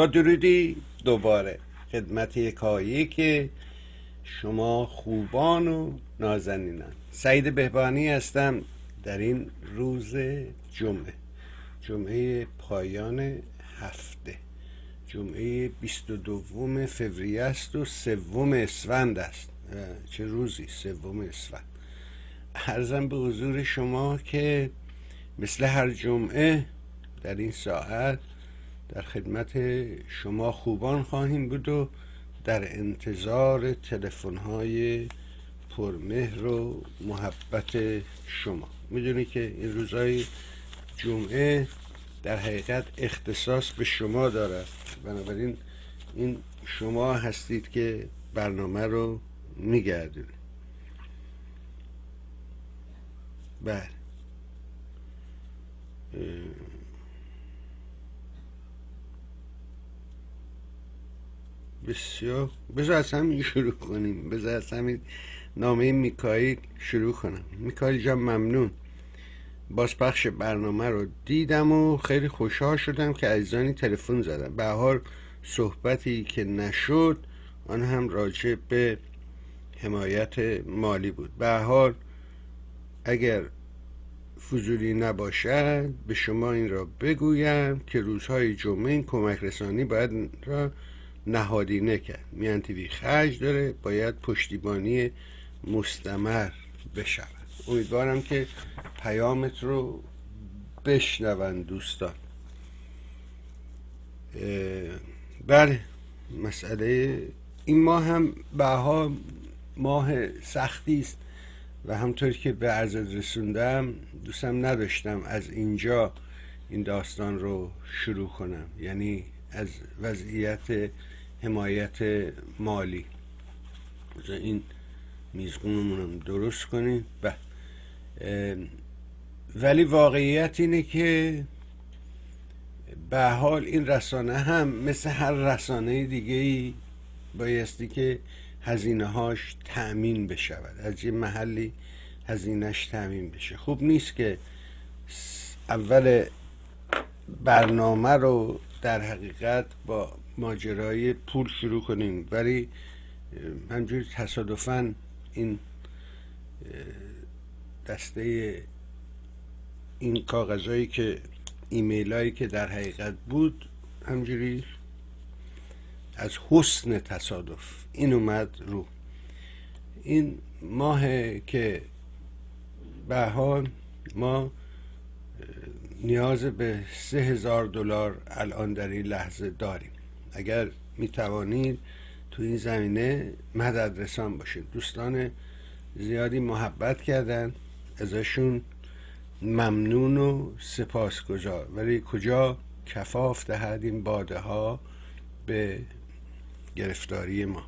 با درودی دوباره خدمت یکایی که شما خوبان و نازنینان. سعید بهبانی هستم در این روز جمعه جمعه پایان هفته. جمعه 22 فوریه است و سوم اسفند است. چه روزی؟ سوم اسفند. ارزم به حضور شما که مثل هر جمعه در این ساعت در خدمت شما خوبان خواهیم بود و در انتظار تلفن های پرمهر و محبت شما. می‌دونی که این روزهای جمعه در حقیقت اختصاص به شما دارد. بنابراین این شما هستید که برنامه رو میگردید بله. بسیار. بذار از همین شروع کنیم. بذار از همین نامه میکایل شروع کنم. میکایل جان ممنون. بازپخش برنامه رو دیدم و خیلی خوشحال شدم که عزیزانی تلفن زدم به حال صحبتی که نشد آن هم راجع به حمایت مالی بود. به حال اگر فضولی نباشد به شما این را بگویم که روزهای جمعه این کمک رسانی باید را نهادینه کرد میان تیوی خرج داره باید پشتیبانی مستمر بشود. امیدوارم که پیامت رو بشنون دوستان. بله مسئله این ماه هم بها ماه سختی است و همطور که به عرضت رسوندم دوستم نداشتم از اینجا این داستان رو شروع کنم. یعنی از وضعیت حمایت مالی. این میزگونمون درست کنیم و ولی واقعیت اینه که به حال این رسانه هم مثل هر رسانه دیگه ای بایستی که هزینه هاش تأمین بشود. از یه محلی هزینهش تأمین بشه. خوب نیست که اول برنامه رو در حقیقت با ماجرای پول شروع کنیم. ولی همجوری تصادفا این دسته این کاغذهایی که ایمیل هایی که در حقیقت بود همجوری از حسن تصادف این اومد رو. این ماه که به حال ما نیاز به سه هزار دلار الان در این لحظه داریم. اگر می توانید تو این زمینه مدد رسان باشید. دوستان زیادی محبت کردن ازشون ممنون و سپاسگزار. ولی کجا کفاف دهد این باده ها به گرفتاری ما.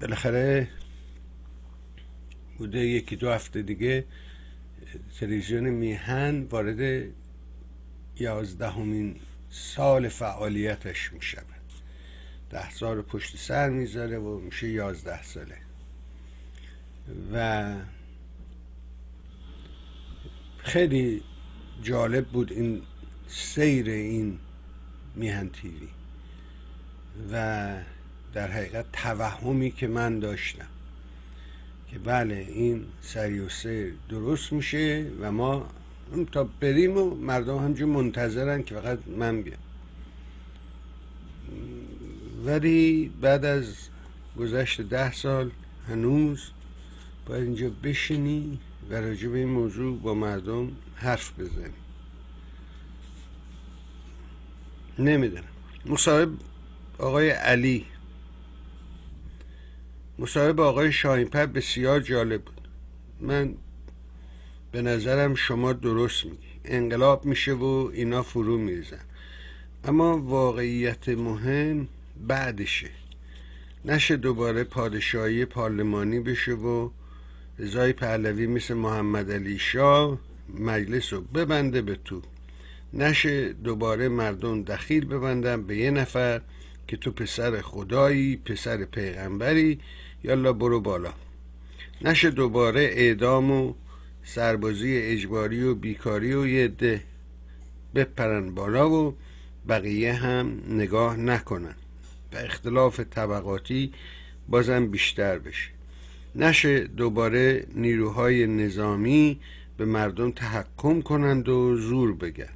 بالاخره بوده یکی دو هفته دیگه تلویزیون میهن وارد یازدهمین سال فعالیتش می شود ده سال پشت سر می‌ذاره و میشه یازده ساله. و خیلی جالب بود این سیر این میهن تیوی. و در حقیقت توهمی که من داشتم که بله این سری و سیر درست میشه و ما تا بریم و مردم همجور منتظرن که فقط من بیام. ولی بعد از گذشت ده سال هنوز باید اینجا بشینی و راجع به این موضوع با مردم حرف بزنی. نمی‌دونم. مصاحب آقای علی. مصاحب آقای شاهینپر بسیار جالب بود. من به نظرم شما درست میگی. انقلاب میشه و اینا فرو میریزن. اما واقعیت مهم بعدشه. نشه دوباره پادشاهی پارلمانی بشه و رضای پهلوی مثل محمد علی شاه مجلس رو ببنده به تو. نشه دوباره مردم دخیل ببندن به یه نفر که تو پسر خدایی پسر پیغمبری یالا برو بالا. نشه دوباره اعدام و سربازی اجباری و بیکاری و یه ده بپرن بالا و بقیه هم نگاه نکنن و اختلاف طبقاتی بازم بیشتر بشه. نشه دوباره نیروهای نظامی به مردم تحکم کنند و زور بگن.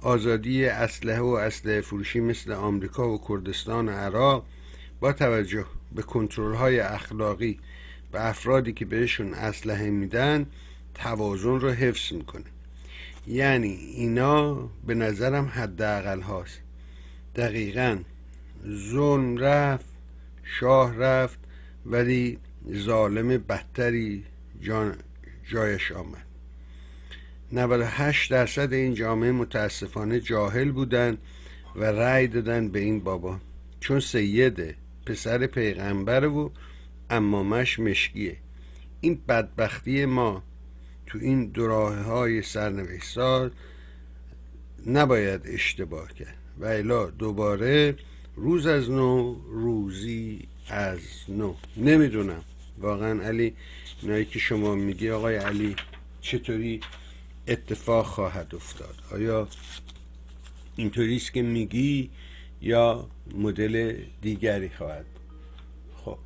آزادی اسلحه و اسلحه فروشی مثل آمریکا و کردستان و عراق با توجه به کنترل های اخلاقی به افرادی که بهشون اسلحه میدن توازن رو حفظ می‌کنه. یعنی اینا به نظرم حداقل هاست. دقیقا ظلم رفت شاه رفت ولی ظالم بدتری جایش آمد. 98 درصد این جامعه متاسفانه جاهل بودن و رأی دادن به این بابا. چون سیده پسر پیغمبر و امامش مشکیه. این بدبختی ما تو این دراه های سرنوشت نباید اشتباه کرد. و الا دوباره روز از نو روزی از نو. نمی‌دونم. واقعا علی اینایی که شما میگی آقای علی چطوری اتفاق خواهد افتاد؟ آیا اینطوری است که میگی یا مدل دیگری خواهد؟ خب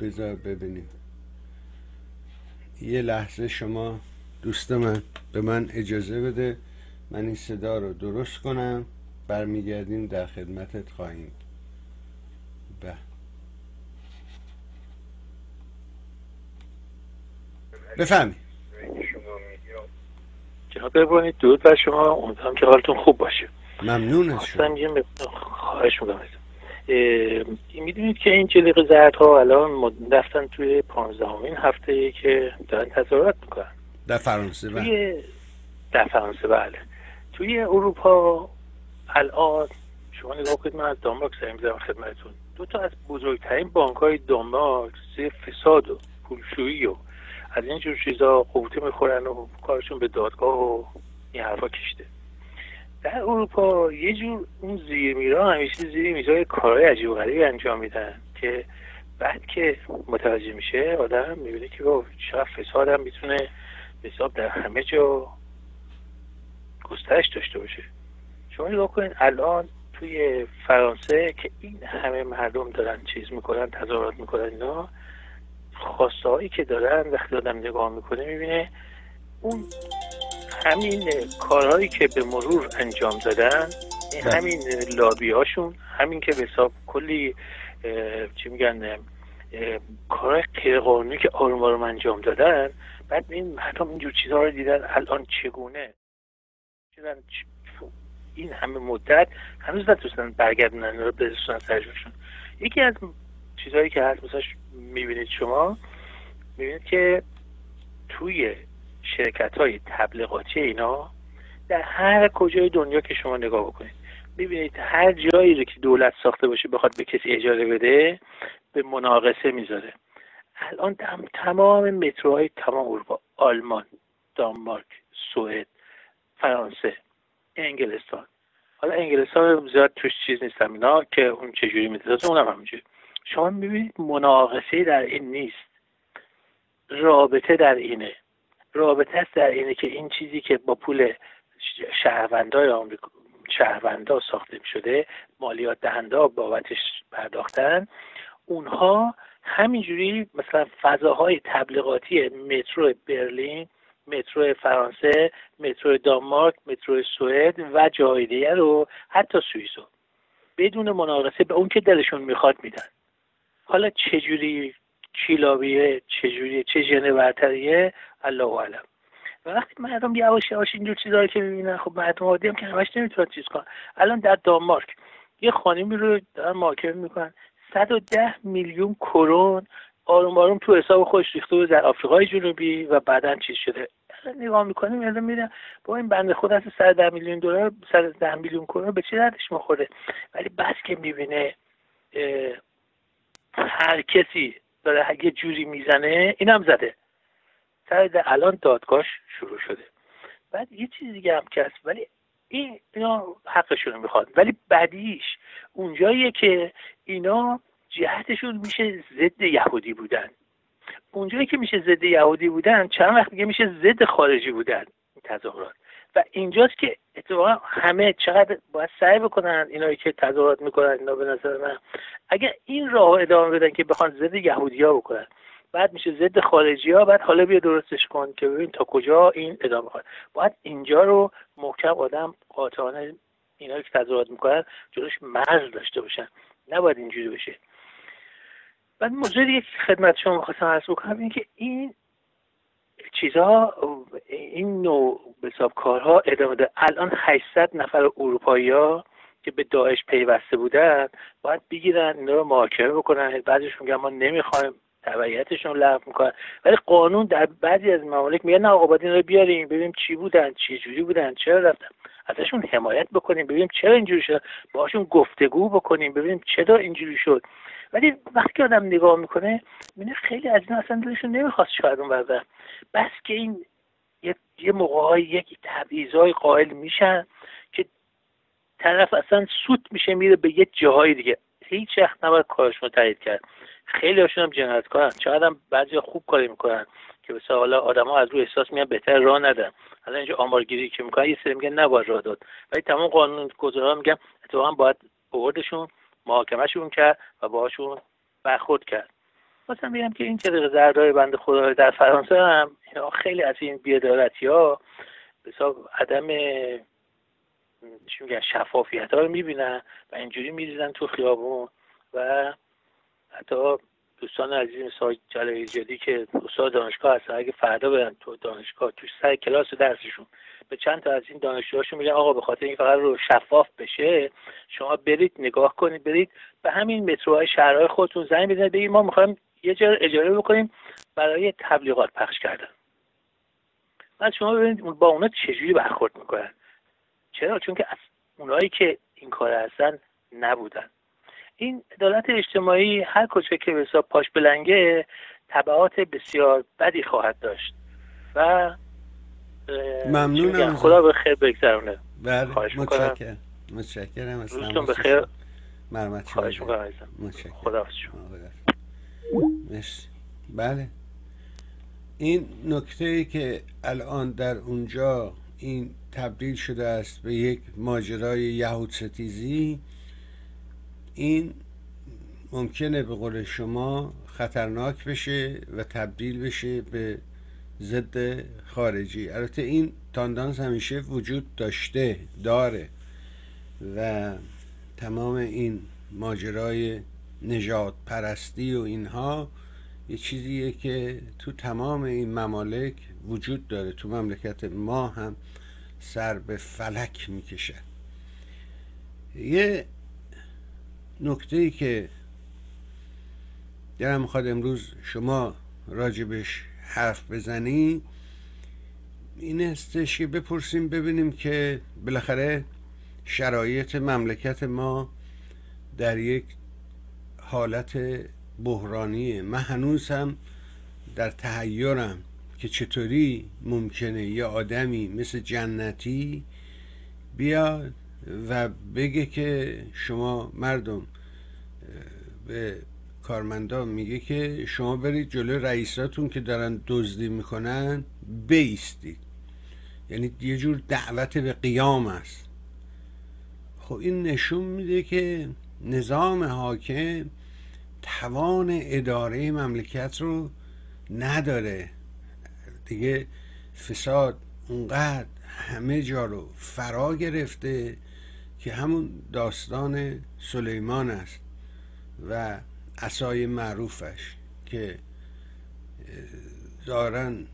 بذار ببینیم. یه لحظه شما دوست من به من اجازه بده من این صدا رو درست کنم برمیگردیم در خدمتت خواهیم. به. بفهمی جناب ببینید درود بر شما. امیدوارم که حالتون خوب باشه. ممنون از شما. یه خواهش می‌کنم. می‌دونید که این جلیق زرد ها الان رفتن توی پانزدهمین هفته که دارن تظاهرات می‌کنن. در فرانسه بله. در فرانسه بله. توی اروپا الان شما نگاه کنید من از دانمارک سعی می‌زنم خدمتتون. دو تا از بزرگترین بانک های دانمارک زیر فساد و پولشویی و از اینجور چیزا قوطی می‌خورن و کارشون به دادگاه و این حرفا کشته. در اروپا یه جور اون زیر میرا همیشه زیر میزای کارهای عجیب و غریبی انجام میدن که بعد که متوجه میشه آدم می‌بینه که چقدر فساد هم می‌تونه حساب در همه جا گسترش داشته باشه شما نگاه کنید الان توی فرانسه که این همه مردم دارن چیز می‌کنن تظاهرات می‌کنن اینا خواسته هایی که دارن وقتی آدم نگاه می‌کنه می‌بینه اون همین کارهایی که به مرور انجام دادن بله. همین لابی هاشون همین که به حساب کلی چی میگن کارهای غیرقانونی که آروم آروم انجام دادن بعد این مردم اینجور چیزها رو دیدن الان چگونه؟ این همه مدت هنوز نتونستن برگردونن رو برسونن سرشون. یکی از چیزهایی که هست مثلا می‌بینید شما می‌بینید که توی شرکت های تبلیغاتی اینا در هر کجای دنیا که شما نگاه بکنید ببینید هر جایی رو که دولت ساخته باشه بخواد به کسی اجاره بده به مناقصه می‌ذاره. الان تمام متروهای تمام اروپا آلمان دانمارک سوئد فرانسه انگلستان. حالا انگلستان زیاد توش چیز نیستم اینا که اون چجوری میده اونم همینجوری شما می‌بینید مناقصه در این نیست. رابطه در اینه. رابطه است در اینه که این چیزی که با پول شهروندای آمریکا شهروندا ساخته شده مالیات دهنده بابتش پرداختن اونها همینجوری مثلا فضاهای تبلیغاتی مترو برلین مترو فرانسه مترو دانمارک مترو سوئد و جای دیگر رو حتی سوئیس بدون مناقصه به اون که دلشون می‌خواد میدن. حالا چجوری چیلاویه چجوری چه ژن برتریه؟ الله علم و وقتی مردم یواش یواش اینجور چیزا که می‌بینن خب مردم عادی هم که همش نمی‌تونن چیز کنن. الان در دانمارک یه خانمی رو دارن محاکمه می‌کنن. 110 میلیون کرون آروم آروم تو حساب خودش ریخته بود در آفریقای جنوبی و بعدا چیز شده. نگاه می‌کنیم یادم میدم با این بنده خود از 110 میلیون دلار 110 میلیون کرون به چه دردش می‌خوره؟ ولی بس که می‌بینه هر کسی داره یه جوری می‌زنه اینم زده. سر الان دادگاهش شروع شده. بعد یه چیز دیگه هم که هست ولی این اینا حقشون می‌خواد. ولی بعدیش اونجاییه که اینا جهتشون میشه ضد یهودی بودن. اونجایی که میشه ضد یهودی بودن چند وقت دیگه میشه ضد خارجی بودن تظاهرات. و اینجاست که اتفاقا همه چقدر باید سعی بکنن اینایی که تظاهرات می‌کنن اینا به نظر من اگر این راه ادامه بدن که بخوان ضد یهودی ها بکنن. بعد میشه ضد خارجی ها بعد حالا بیا درستش کن که ببین تا کجا این ادامه خواهد. باید اینجا رو محکم آدم قاطعانه اینا که تظاهرات می‌کنن جلوش مرز داشته باشن. نباید اینجوری بشه. بعد موضوع دیگه خدمت شما خواستم عرض بکنم این که این چیزها این نوع حساب کارها ادامه ده الان 800 نفر اروپایی ها که به داعش پیوسته بودن باید بگیرن اینا رو محاکمه بکنن. بعضیش میگن ما نمی‌خوایم تبعیتشون لغو می‌کنن. ولی قانون در بعضی از ممالک میگه نه آقا باید رو بیاریم ببینیم چی بودن چی جوری بودن چرا رفتن. ازشون حمایت بکنیم ببینیم چرا اینجوری شد. باشون گفتگو بکنیم ببینیم چرا اینجوری شد. ولی وقتی آدم نگاه می‌کنه می‌بینه خیلی از این اصلا دلشون نمی‌خواست شاید اون بردن بس که این یه, یه یک تبعیضای قائل میشن که طرف اصلا سوت میشه میره به یه جاهای دیگه. هیچ وقت نباید کارشون تایید کرد. خیلی هاشون هم جنایتکارن. چقدر هم بعضی خوب کاری می‌کنن که مثلا حالا آدما از روی احساس میان بهتر راه ندن الان اینجا آمارگیری که می‌کنن یه سری میگن نباید راه داد. ولی تمام قانون گذارا میگن اتفاقا باید اووردشون محاکمهشون کرد و باهاشون برخورد کرد. مثلا میگم که این طریق زردهای بند خدا در فرانسه هم خیلی از این بیادارتی ها حساب عدم چی شفافیت ها رو می‌بینن و اینجوری میریزن تو خیابون و حتی دوستان عزیز مثل جلال ایجادی که استاد دانشگاه هستن اگه فردا برن تو دانشگاه توش سر کلاس درسشون به چند تا از این دانشجوهاشون میگن آقا به خاطر این فقط رو شفاف بشه شما برید نگاه کنید برید به همین متروهای شهرهای خودتون زنگ بزنید بگید ما می‌خوایم یه جا اجاره بکنیم برای تبلیغات پخش کردن. بعد شما ببینید با اونا چجوری برخورد می‌کنن؟ چرا؟ چون که از اونایی که این کار هستن نبودن. این عدالت اجتماعی هر کجا که به پاش بلنگه تبعات بسیار بدی خواهد داشت. و ممنونم. خدا به خیر بگذرونه. بله متشکرم. متشکرم. روزتون بخیر مرمت خواهش می‌کنم خدا بله. این نکته ای که الان در اونجا این تبدیل شده است به یک ماجرای یهود ستیزی این ممکنه به قول شما خطرناک بشه و تبدیل بشه به ضد خارجی. البته این تاندانس همیشه وجود داشته داره و تمام این ماجرای نجات پرستی و اینها یه چیزیه که تو تمام این ممالک وجود داره. تو مملکت ما هم سر به فلک می‌کشه. یه نکته ای که دلم می‌خواد امروز شما راجبش حرف بزنی این استش که بپرسیم ببینیم که بالاخره شرایط مملکت ما در یک حالت بحرانیه. من هنوز هم در تحیرم که چطوری ممکنه یه آدمی مثل جنتی بیاد و بگه که شما مردم به کارمندان میگه که شما برید جلو رئیساتون که دارن دزدی می‌کنن بیستید. یعنی یه جور دعوت به قیام است. خب این نشون میده که نظام حاکم توان اداره مملکت رو نداره. دیگه فساد اونقدر همه جا رو فرا گرفته که همون داستان سلیمان است و عصای معروفش که دارن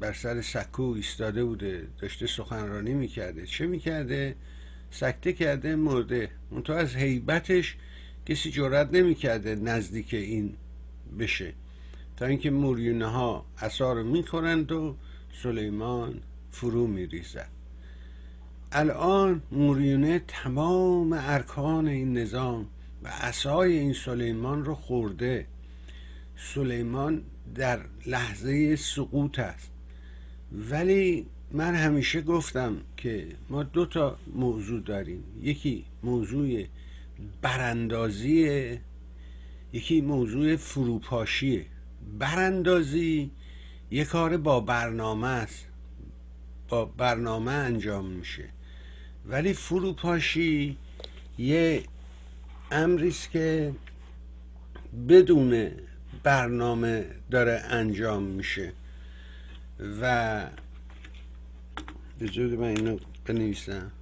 بر سر سکو ایستاده بوده داشته سخنرانی می‌کرده. چه می‌کرده؟ سکته کرده مرده. تو از حیبتش کسی جرات نمی‌کرده نزدیک این بشه. تا اینکه موریونه ها عصا رو می‌خورند و سلیمان فرو میریزد. الان موریونه تمام ارکان این نظام و عصای این سلیمان رو خورده. سلیمان در لحظه سقوط است. ولی من همیشه گفتم که ما دو تا موضوع داریم. یکی موضوع براندازی یکی موضوع فروپاشیه براندازی یه کار با برنامه است. با برنامه انجام میشه. ولی فروپاشی یه امریست که بدون برنامه داره انجام میشه و به من اینو بنویسم.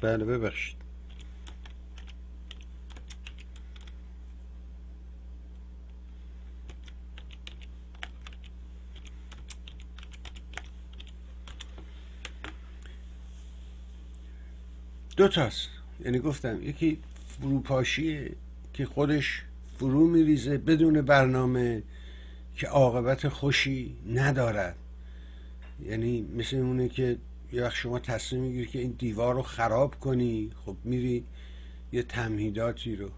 بله ببخشید. دو تاست. یعنی گفتم یکی فروپاشیه که خودش فرو میریزه بدون برنامه که عاقبت خوشی ندارد. یعنی مثل اونه که یه وقت شما تصمیم می‌گیری که این دیوار رو خراب کنی خب میری یه تمهیداتی رو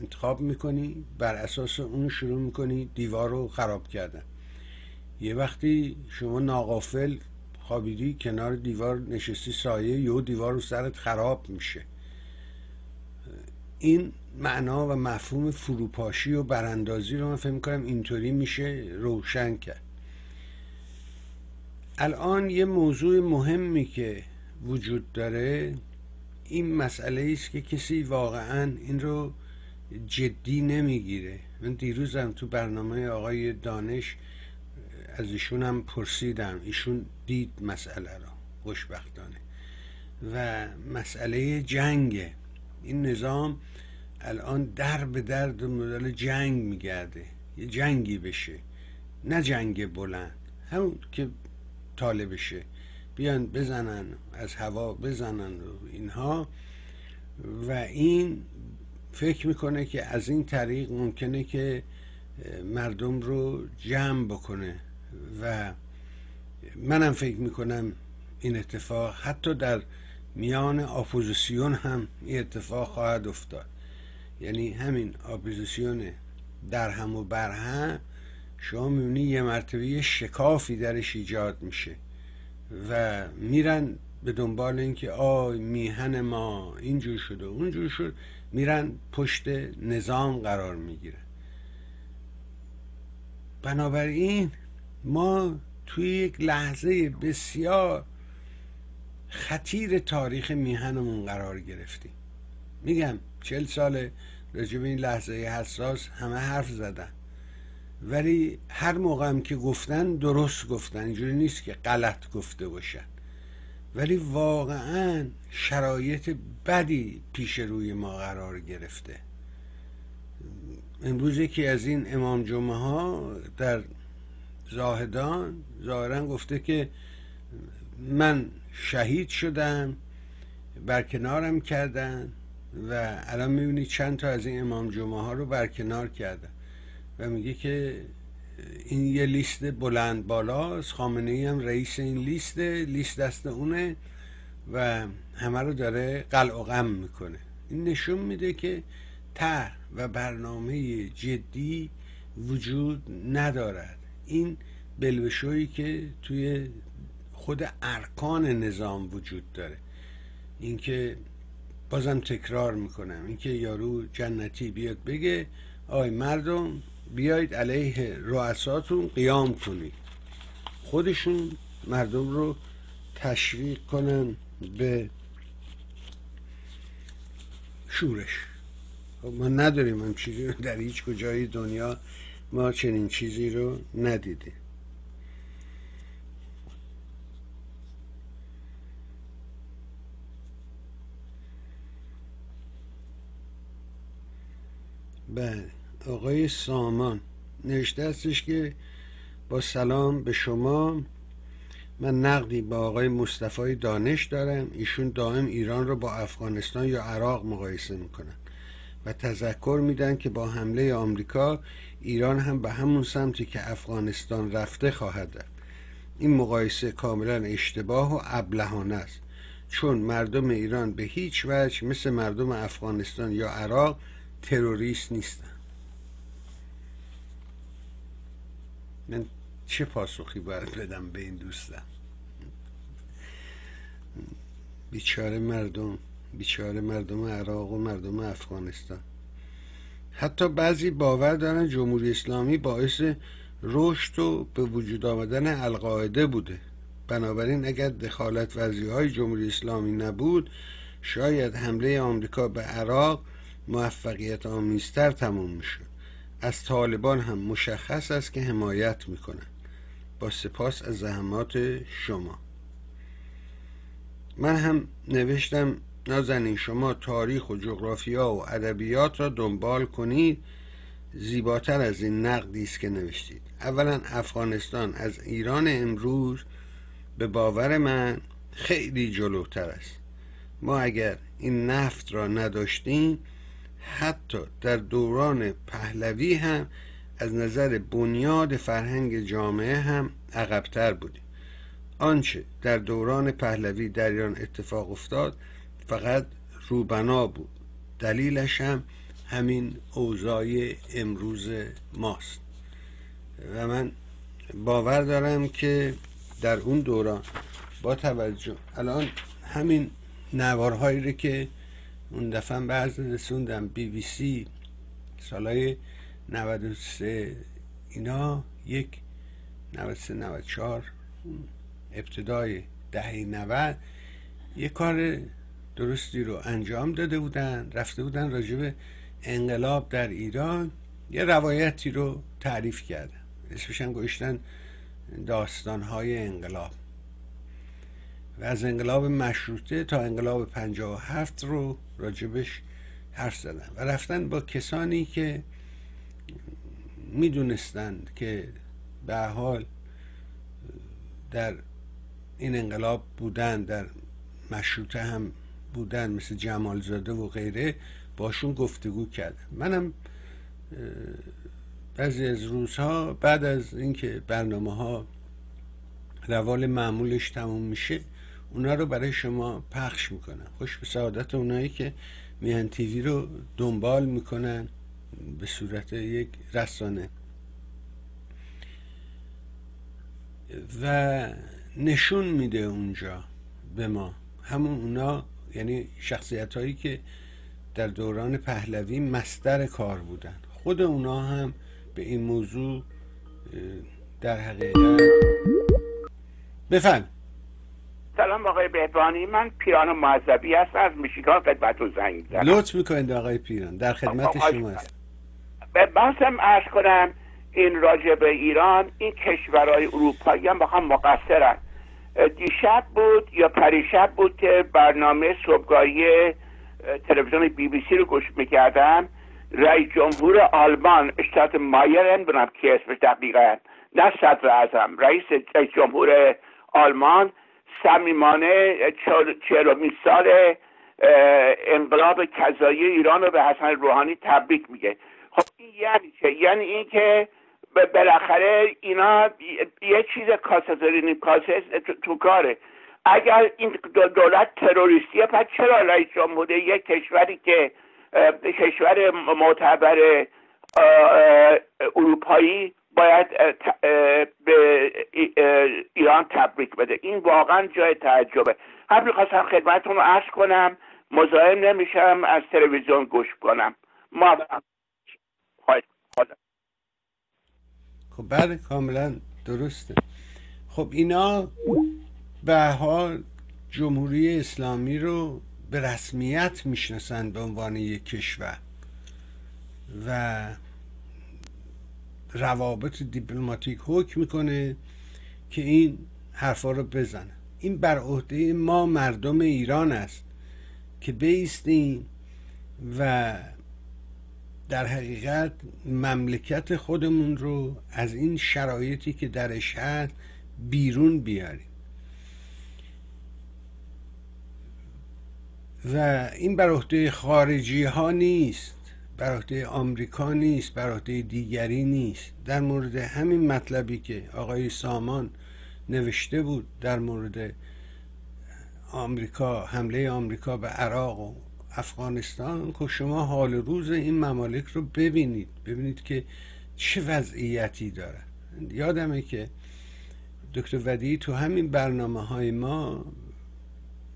انتخاب می‌کنی بر اساس اون شروع می‌کنی دیوار رو خراب کردن. یه وقتی شما ناقافل خوابیدی کنار دیوار نشستی سایه یه دیوار رو سرت خراب میشه. این معنا و مفهوم فروپاشی و براندازی رو من فکر می‌کنم اینطوری میشه روشن کرد. الان یه موضوع مهمی که وجود داره این مسئله است که کسی واقعا این رو جدی نمی‌گیره. من دیروزم تو برنامه آقای دانش از ایشون هم پرسیدم. ایشون دید مسئله را خوشبختانه. و مسئله جنگه. این نظام الان در به درد مدل جنگ میگرده. یه جنگی بشه. نه جنگ بلند. همون که طالبشه بیان بزنن از هوا بزنن و اینها. و این فکر می‌کنه که از این طریق ممکنه که مردم رو جمع بکنه. و منم فکر می‌کنم این اتفاق حتی در میان اپوزیسیون هم این اتفاق خواهد افتاد. یعنی همین اپوزیسیون در هم و بر هم شما می‌بینی یه مرتبه شکافی درش ایجاد میشه و میرن به دنبال اینکه آی میهن ما اینجور شده اونجور شد میرن پشت نظام قرار می‌گیرن. بنابراین ما توی یک لحظه بسیار خطیر تاریخ میهنمون قرار گرفتیم. میگم چل سال راجب این لحظه حساس همه حرف زدن. ولی هر موقع هم که گفتن درست گفتن اینجوری نیست که غلط گفته باشن. ولی واقعا شرایط بدی پیش روی ما قرار گرفته. امروز یکی از این امام جمعه ها در زاهدان ظاهرا گفته که من شهید شدم برکنارم کردن و الان می‌بینید چند تا از این امام جمعه ها رو برکنار کردن. و میگه که این یه لیست بلند بالاست خامنه ای هم رئیس این لیست لیست دست اونه و همه رو داره قلع و غم می‌کنه. این نشون میده که ته و برنامه جدی وجود ندارد. این بلوشویی که توی خود ارکان نظام وجود داره. اینکه بازم تکرار می‌کنم. اینکه یارو جنتی بیاد بگه آی مردم بیایید علیه رؤساتون قیام کنید. خودشون مردم رو تشویق کنن به شورش. خب ما نداریم هم چیزی رو در هیچ کجای دنیا ما چنین چیزی رو ندیدیم. بله. آقای سامان نوشته هستش که با سلام به شما. من نقدی با آقای مصطفی دانش دارم. ایشون دائم ایران رو با افغانستان یا عراق مقایسه می‌کنن و تذکر میدن که با حمله آمریکا ایران هم به همون سمتی که افغانستان رفته خواهد رفت. این مقایسه کاملا اشتباه و ابلهانه است. چون مردم ایران به هیچ وجه مثل مردم افغانستان یا عراق تروریست نیستن من چه پاسخی باید بدم به این دوستم بیچاره مردم بیچاره مردم عراق و مردم افغانستان. حتی بعضی باور دارن جمهوری اسلامی باعث رشد و به وجود آمدن القاعده بوده. بنابراین اگر دخالت ورزی های جمهوری اسلامی نبود شاید حمله آمریکا به عراق موفقیت آمیزتر تموم می‌شد. از طالبان هم مشخص است که حمایت می‌کنن با سپاس از زحمات شما. من هم نوشتم نازنین شما تاریخ و جغرافیا و ادبیات را دنبال کنید زیباتر از این نقدی است که نوشتید. اولا افغانستان از ایران امروز به باور من خیلی جلوتر است. ما اگر این نفت را نداشتیم حتی در دوران پهلوی هم از نظر بنیاد فرهنگ جامعه هم عقبتر بودیم. آنچه در دوران پهلوی در ایران اتفاق افتاد فقط روبنا بود. دلیلش هم همین اوضاع امروز ماست. و من باور دارم که در اون دوران با توجه الان همین نوارهایی رو که اون دفعه بعض رسوندم بی بی سی سالهای 93 اینا یک 93 94 ابتدای دهه 90 یه کار درستی رو انجام داده بودن رفته بودن راجب انقلاب در ایران یه روایتی رو تعریف کردن. اسمش هم گوشتن داستانهای انقلاب. و از انقلاب مشروطه تا انقلاب 57 رو راجبش حرف زدن و رفتن با کسانی که می‌دونستند که به حال در این انقلاب بودن در مشروطه هم بودن مثل جمالزاده و غیره باشون گفتگو کردم منم بعضی از روزها بعد از اینکه برنامه ها روال معمولش تموم میشه اونا رو برای شما پخش می‌کنم. خوش به سعادت اونایی که میهن تیوی رو دنبال می‌کنن. به صورت یک رسانه. و نشون میده اونجا به ما. همون اونا یعنی شخصیت هایی که در دوران پهلوی مستر کار بودن. خود اونا هم به این موضوع در حقیقت بفهم سلام آقای بهبانی من پیران معذبی هست از میشیگان خدمت و زنگ زدم. لطف می‌کنید آقای پیران در خدمت شما است بحثم ارز کنم این راجع به ایران این کشورهای اروپایی هم هم مقصرن. دیشب بود یا پریشب بود که برنامه صبحگاهی تلویزیون بی بی سی رو گوش می‌کردم. رئیس جمهور آلمان اشتات مایرن بنام که اسمش دقیقا. نه صدر اعظم رئیس جمهور آلمان صمیمانه چهلمین سال انقلاب کذایی ایران رو به حسن روحانی تبریک میگه. خب این یعنی چه؟ یعنی اینکه بالاخره اینا یه چیز کاسازارین کاسه تو کاره. اگر این دولت تروریستیه پس چرا رئیس جمهور یک کشوری که کشور معتبر اروپایی باید به ایران تبریک بده. این واقعا جای تعجبه. هم خواستم خدمتتون رو عرض کنم. مزاحم نمیشم از تلویزیون گوش کنم. ما خب بله کاملا درسته. خب اینا به حال جمهوری اسلامی رو به رسمیت می‌شناسند به عنوان یک کشور و روابط دیپلماتیک حکم می‌کنه که این حرفا رو بزنه. این بر عهده ما مردم ایران است که بیستیم و در حقیقت مملکت خودمون رو از این شرایطی که درش هست بیرون بیاریم. و این بر عهده خارجی ها نیست بر عهده آمریکا نیست بر عهده دیگری نیست. در مورد همین مطلبی که آقای سامان نوشته بود در مورد آمریکا حمله آمریکا به عراق و افغانستان که شما حال روز این ممالک رو ببینید. ببینید که چه وضعیتی داره. یادمه که دکتر ودی تو همین برنامه های ما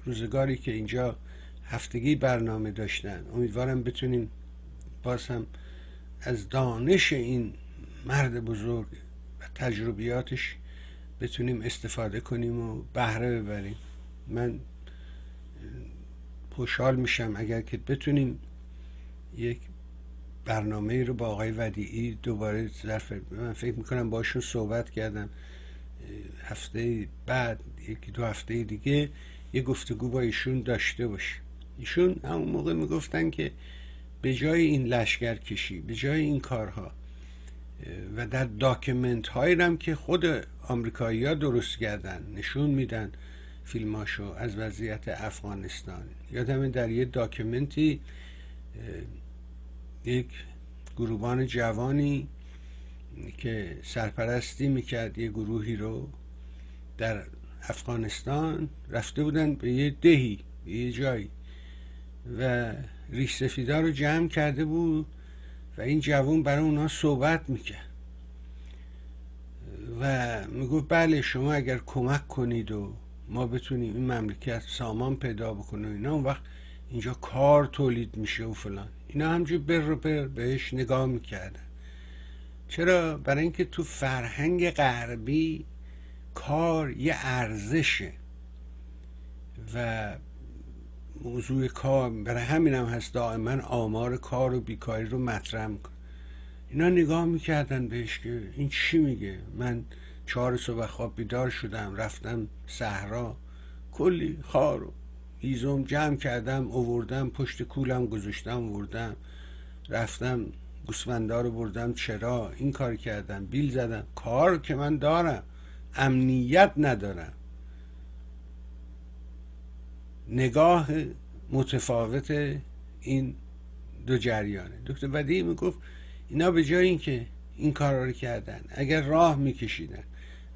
روزگاری که اینجا هفتگی برنامه داشتن امیدوارم بتونیم باز هم از دانش این مرد بزرگ و تجربیاتش بتونیم استفاده کنیم و بهره ببریم. من خوشحال میشم اگر که بتونیم یک برنامه رو با آقای ودیعی دوباره ظرف من فکر می‌کنم باشون صحبت کردم هفته بعد یکی دو هفته دیگه یه گفتگو با ایشون داشته باشیم. ایشون همون موقع می‌گفتن که به جای این لشگر کشی به جای این کارها و در داکمنت هایی هم که خود آمریکایی ها درست کردن نشون میدن فیلماشو از وضعیت افغانستان. یادم در یه داکمنتی یک گروبان جوانی که سرپرستی می‌کرد یه گروهی رو در افغانستان. رفته بودن به یه دهی به یه جایی. و ریش سفیدا رو جمع کرده بود و این جوان برای اونا صحبت می‌کرد. و می‌گفت بله شما اگر کمک کنید و ما بتونیم این مملکت سامان پیدا بکنیم اینا اون وقت اینجا کار تولید میشه و فلان. اینا همجور بر رو بر بهش نگاه می‌کردن. چرا؟ برای اینکه تو فرهنگ غربی کار یه ارزشه. و موضوع کار برای همین هم هست دائما آمار کار و بیکاری رو مطرح کن اینا نگاه می‌کردن بهش که این چی میگه؟ من چهار صبح خواب بیدار شدم رفتم صحرا. کلی خار و هیزم جمع کردم اووردم پشت کولم گذاشتم اووردم. رفتم گوسفندا رو بردم چرا؟ این کار کردم بیل زدم. کار که من دارم امنیت ندارم. نگاه متفاوت این دو جریانه. دکتر ودی می‌گفت اینا به جای اینکه این کارا رو کردن اگر راه میکشیدن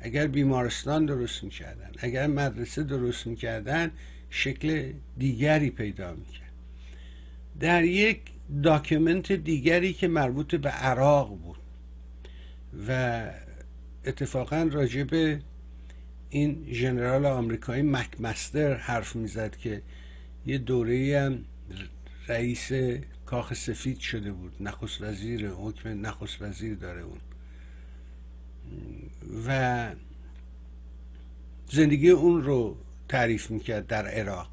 اگر بیمارستان درست می‌کردن اگر مدرسه درست می‌کردن شکل دیگری پیدا می‌کرد. در یک document دیگری که مربوط به عراق بود و اتفاقا راجب این ژنرال آمریکایی مک‌مستر حرف می‌زد که یه دوره هم رئیس کاخ سفید شده بود. نخست وزیر حکم نخست وزیر داره اون. و زندگی اون رو تعریف می‌کرد در عراق.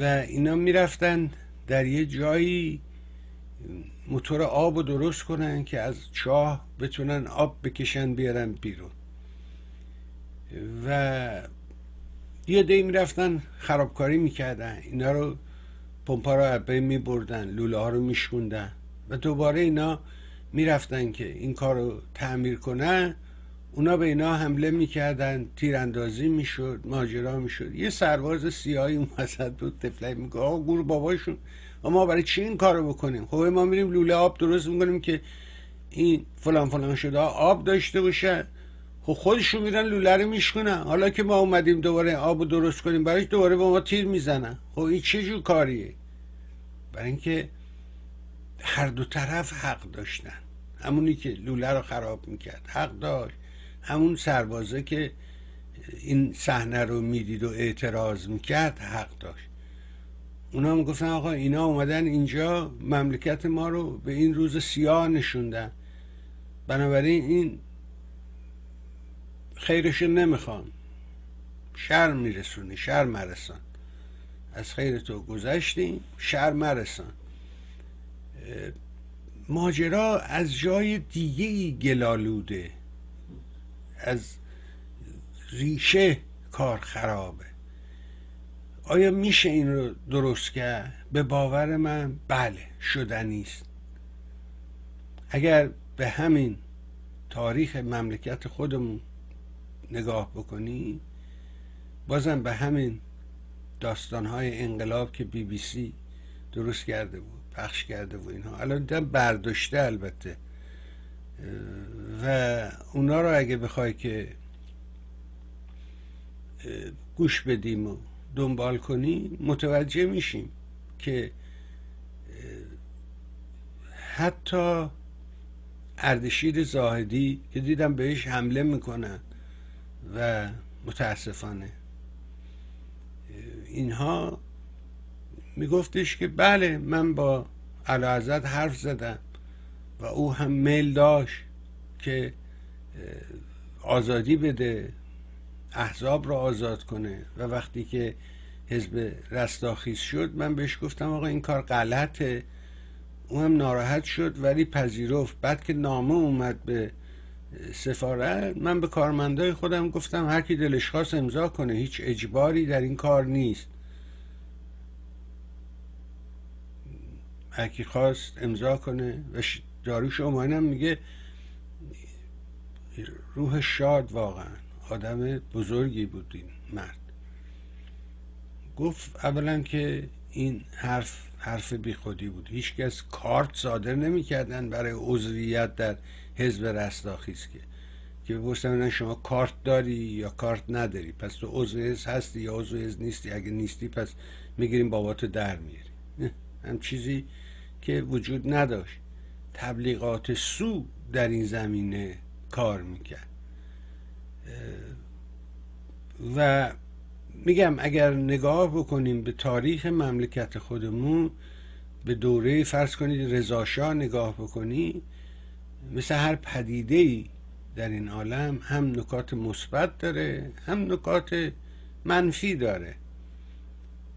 و اینا می‌رفتن در یه جایی موتور آب رو درست کنن که از چاه بتونن آب بکشن بیارن بیرون. و یه دی می‌رفتن خرابکاری می‌کردن. اینا رو پمپا رو عبه میبردن لوله ها رو میشکوندن و دوباره اینا می‌رفتن که این کار رو تعمیر کنن اونا به اینا حمله می‌کردن تیراندازی می‌شد ماجرا می‌شد. یه سرباز سیاهی اون وسط بود تفلک میگه آقا گور باباشون ما برای چی این کارو بکنیم؟ خب ما میریم لوله آب درست می‌کنیم که این فلان فلان شده آب داشته باشه خب خودشون میرن لوله رو میشکنن. حالا که ما اومدیم دوباره آب درست کنیم برایش دوباره با ما تیر می‌زنن. خب این چه جور کاریه؟ برای اینکه هر دو طرف حق داشتن. همونی که لوله رو خراب می‌کرد حق داشت. همون سربازه که این صحنه رو می‌دید و اعتراض می‌کرد حق داشت. اونا هم گفتن آقا اینا اومدن اینجا مملکت ما رو به این روز سیاه نشوندن. بنابراین این خیرش نمی‌خوان. شر میرسونی شر مرسان. از خیر تو گذشتیم شر مرسان. ماجرا از جای دیگه گلالوده. از ریشه کار خرابه. آیا میشه این رو درست کرد؟ به باور من بله شدنی است. اگر به همین تاریخ مملکت خودمون نگاه بکنی بازم به همین داستانهای انقلاب که بی بی سی درست کرده بود. پخش کرده و اینها. الان دیدم برداشته البته. و اونا رو اگه بخوای که گوش بدیم و دنبال کنی متوجه میشیم که حتی اردشیر زاهدی که دیدم بهش حمله می‌کنن و متاسفانه اینها میگفتش که بله من با علاعزت حرف زدم و او هم میل داشت که آزادی بده احزاب را آزاد کنه و وقتی که حزب رستاخیز شد من بهش گفتم آقا این کار غلطه او هم ناراحت شد ولی پذیرفت. بعد که نامه اومد به سفارت من به کارمندای خودم گفتم هر کی دلش خواست امضا کنه هیچ اجباری در این کار نیست. هر کی خواست امضا کنه. و داروش اومانم میگه روح شاد واقعا آدم بزرگی بود این مرد. گفت اولا که این حرف حرف بی خودی بود. هیچکس کارت صادر نمی‌کردن برای عضویت در حزب رستاخیز که که بپرسن شما کارت داری یا کارت نداری؟ پس تو عضو حزب هستی یا عضو حزب نیستی؟ اگه نیستی پس می‌گیریم باباتو در میاری هم چیزی که وجود نداشت. تبلیغات سو در این زمینه کار می‌کرد. و میگم اگر نگاه بکنیم به تاریخ مملکت خودمون به دوره فرض کنید رضاشاه نگاه بکنی مثل هر پدیده ای در این عالم هم نکات مثبت داره هم نکات منفی داره.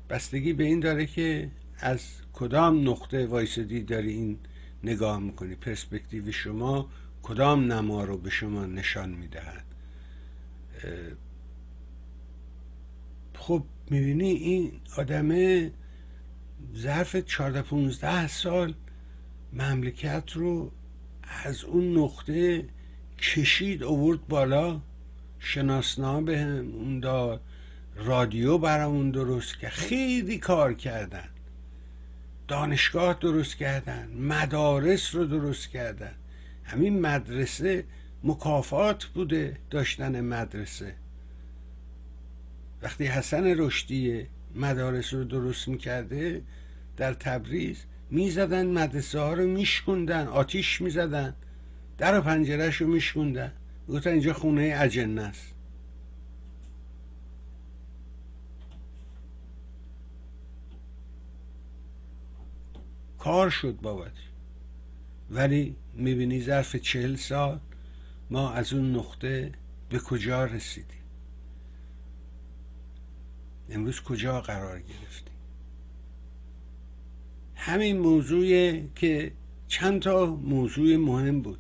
بستگی به این داره که از کدام نقطه وایسدی داری این نگاه می‌کنی؟ پرسپکتیو شما کدام نما رو به شما نشان می‌دهد؟ خب می‌بینی این آدمه ظرف 14 15 سال مملکت رو از اون نقطه کشید اوورد بالا. شناسنامه به هم اون داد رادیو برامون درست که خیلی کار کردن. دانشگاه درست کردن مدارس رو درست کردن. همین مدرسه مکافات بوده داشتن مدرسه. وقتی حسن رشدی مدارس رو درست می‌کرده در تبریز می‌زدن مدرسه ها رو میشکوندن آتیش می‌زدن در و پنجرهش رو میشکوندن. گفتن اینجا خونه اجنه است. کار شد بابت. ولی می‌بینی ظرف چهل سال ما از اون نقطه به کجا رسیدیم؟ امروز کجا قرار گرفتیم؟ همین موضوع که چند تا موضوع مهم بود.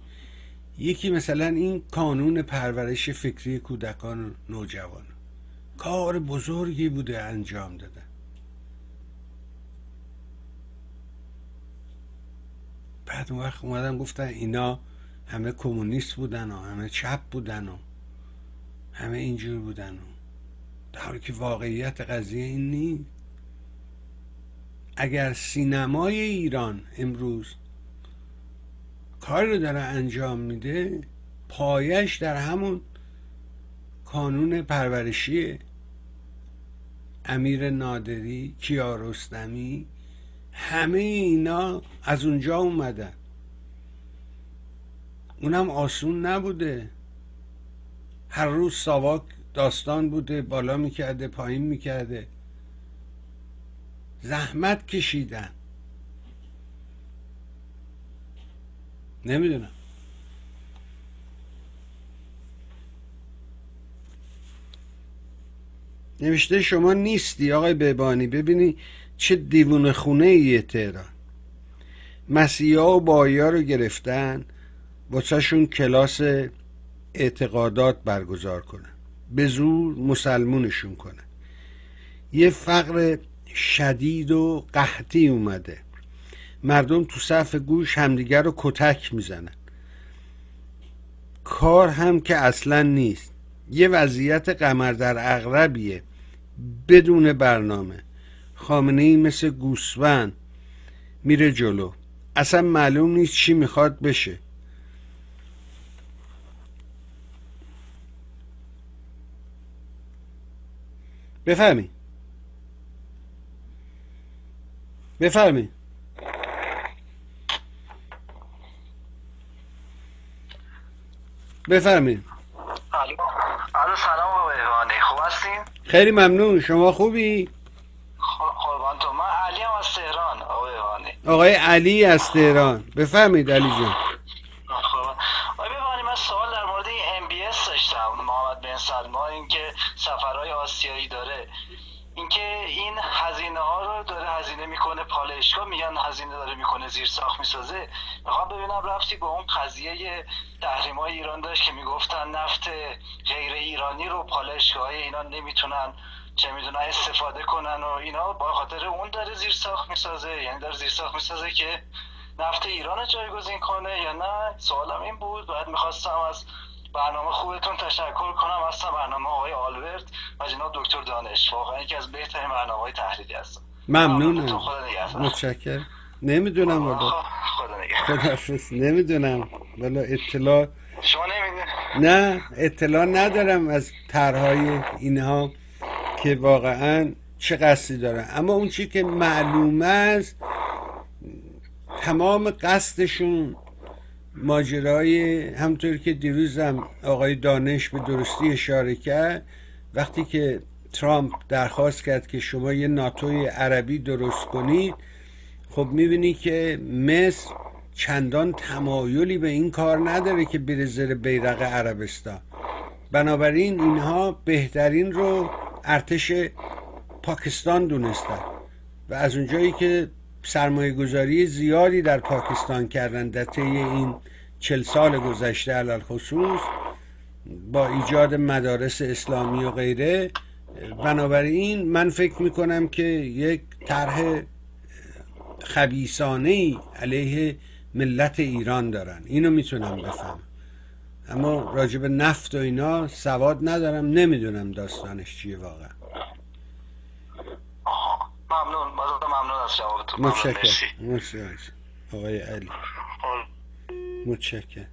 یکی مثلا این کانون پرورش فکری کودکان و نوجوان. کار بزرگی بوده انجام دادن. بعد اون وقت اومدن گفتن اینا همه کمونیست بودن و همه چپ بودن و همه اینجور بودن و در حالی که واقعیت قضیه این نیست. اگر سینمای ایران امروز کار رو داره انجام میده پایش در همون کانون پرورشی امیر نادری کیارستمی همه اینا از اونجا اومدن. اونم آسون نبوده. هر روز ساواک داستان بوده بالا می‌کرده پایین می‌کرده. زحمت کشیدن. نمی‌دونم. نوشته شما نیستی آقای ببانی ببینی چه دیوون خونه ایه تهران. مسیحا و بایا رو گرفتن واسهشون کلاس اعتقادات برگزار کنن. به زور مسلمونشون کنن. یه فقر شدید و قحطی اومده. مردم تو صف گوش همدیگر رو کتک می‌زنن. کار هم که اصلا نیست. یه وضعیت قمر در اغربیه بدون برنامه. خامنه ای مثل گوسفند میره جلو. اصلا معلوم نیست چی می‌خواد بشه. بفهمی بفرمی. بفرمایید الو سلام آقای خوب هستین؟ خیلی ممنون. شما خوبی خ- قربان تو من علی هم از تهران آقای علی از تهران. بفرمایید علی جان ایوانی من سوال در مورد ام بی اس داشتم محمد بن سلمان اینکه سفرهای آسیایی داره. اینکه این هزینه ها رو داره هزینه می‌کنه پالایشگاه میگن هزینه داره می‌کنه زیر ساخت می‌سازه. می‌خوام ببینم رفتی به اون قضیه تحریم های ایران داشت که می‌گفتن نفت غیر ایرانی رو پالایشگاه های اینا نمی‌تونن چه می‌دونن استفاده کنن و اینا با خاطر اون داره زیر ساخت می‌سازه. یعنی داره زیر ساخت می‌سازه که نفت ایران جایگزین کنه یا نه؟ سوالم این بود. بعد می‌خواستم از برنامه خوبتون تشکر کنم. اصلا برنامه آقای آلبرت و جناب دکتر دانش. واقعا یکی از بهترین برنامه های تحلیلی هستم. ممنونم. خدا نگهدار. متشکر نمی‌دونم والا خدا نمی‌دونم. والا اطلاع شما نمی‌دونی. نه اطلاع ندارم از طرحهای اینها. که واقعا چه قصدی دارن اما اون چی که معلومه است تمام قصدشون ماجرای همطور که دیروزم آقای دانش به درستی اشاره کرد وقتی که ترامپ درخواست کرد که شما یه ناتوی عربی درست کنید خب می‌بینی که مصر چندان تمایلی به این کار نداره که بره زیر بیرق عربستان. بنابراین اینها بهترین رو ارتش پاکستان دونستن و از اونجایی که سرمایه گذاری زیادی در پاکستان کردن در طی این چل سال گذشته علال خصوص با ایجاد مدارس اسلامی و غیره بنابراین من فکر می‌کنم که یک طرح خبیسانه علیه ملت ایران دارن. اینو می‌تونم بفهم اما راجب نفت و اینا سواد ندارم نمی‌دونم داستانش چیه واقعا. ممنون بازم ممنون از جوابتون. متشکر. مرسی. آقای علی. متشکر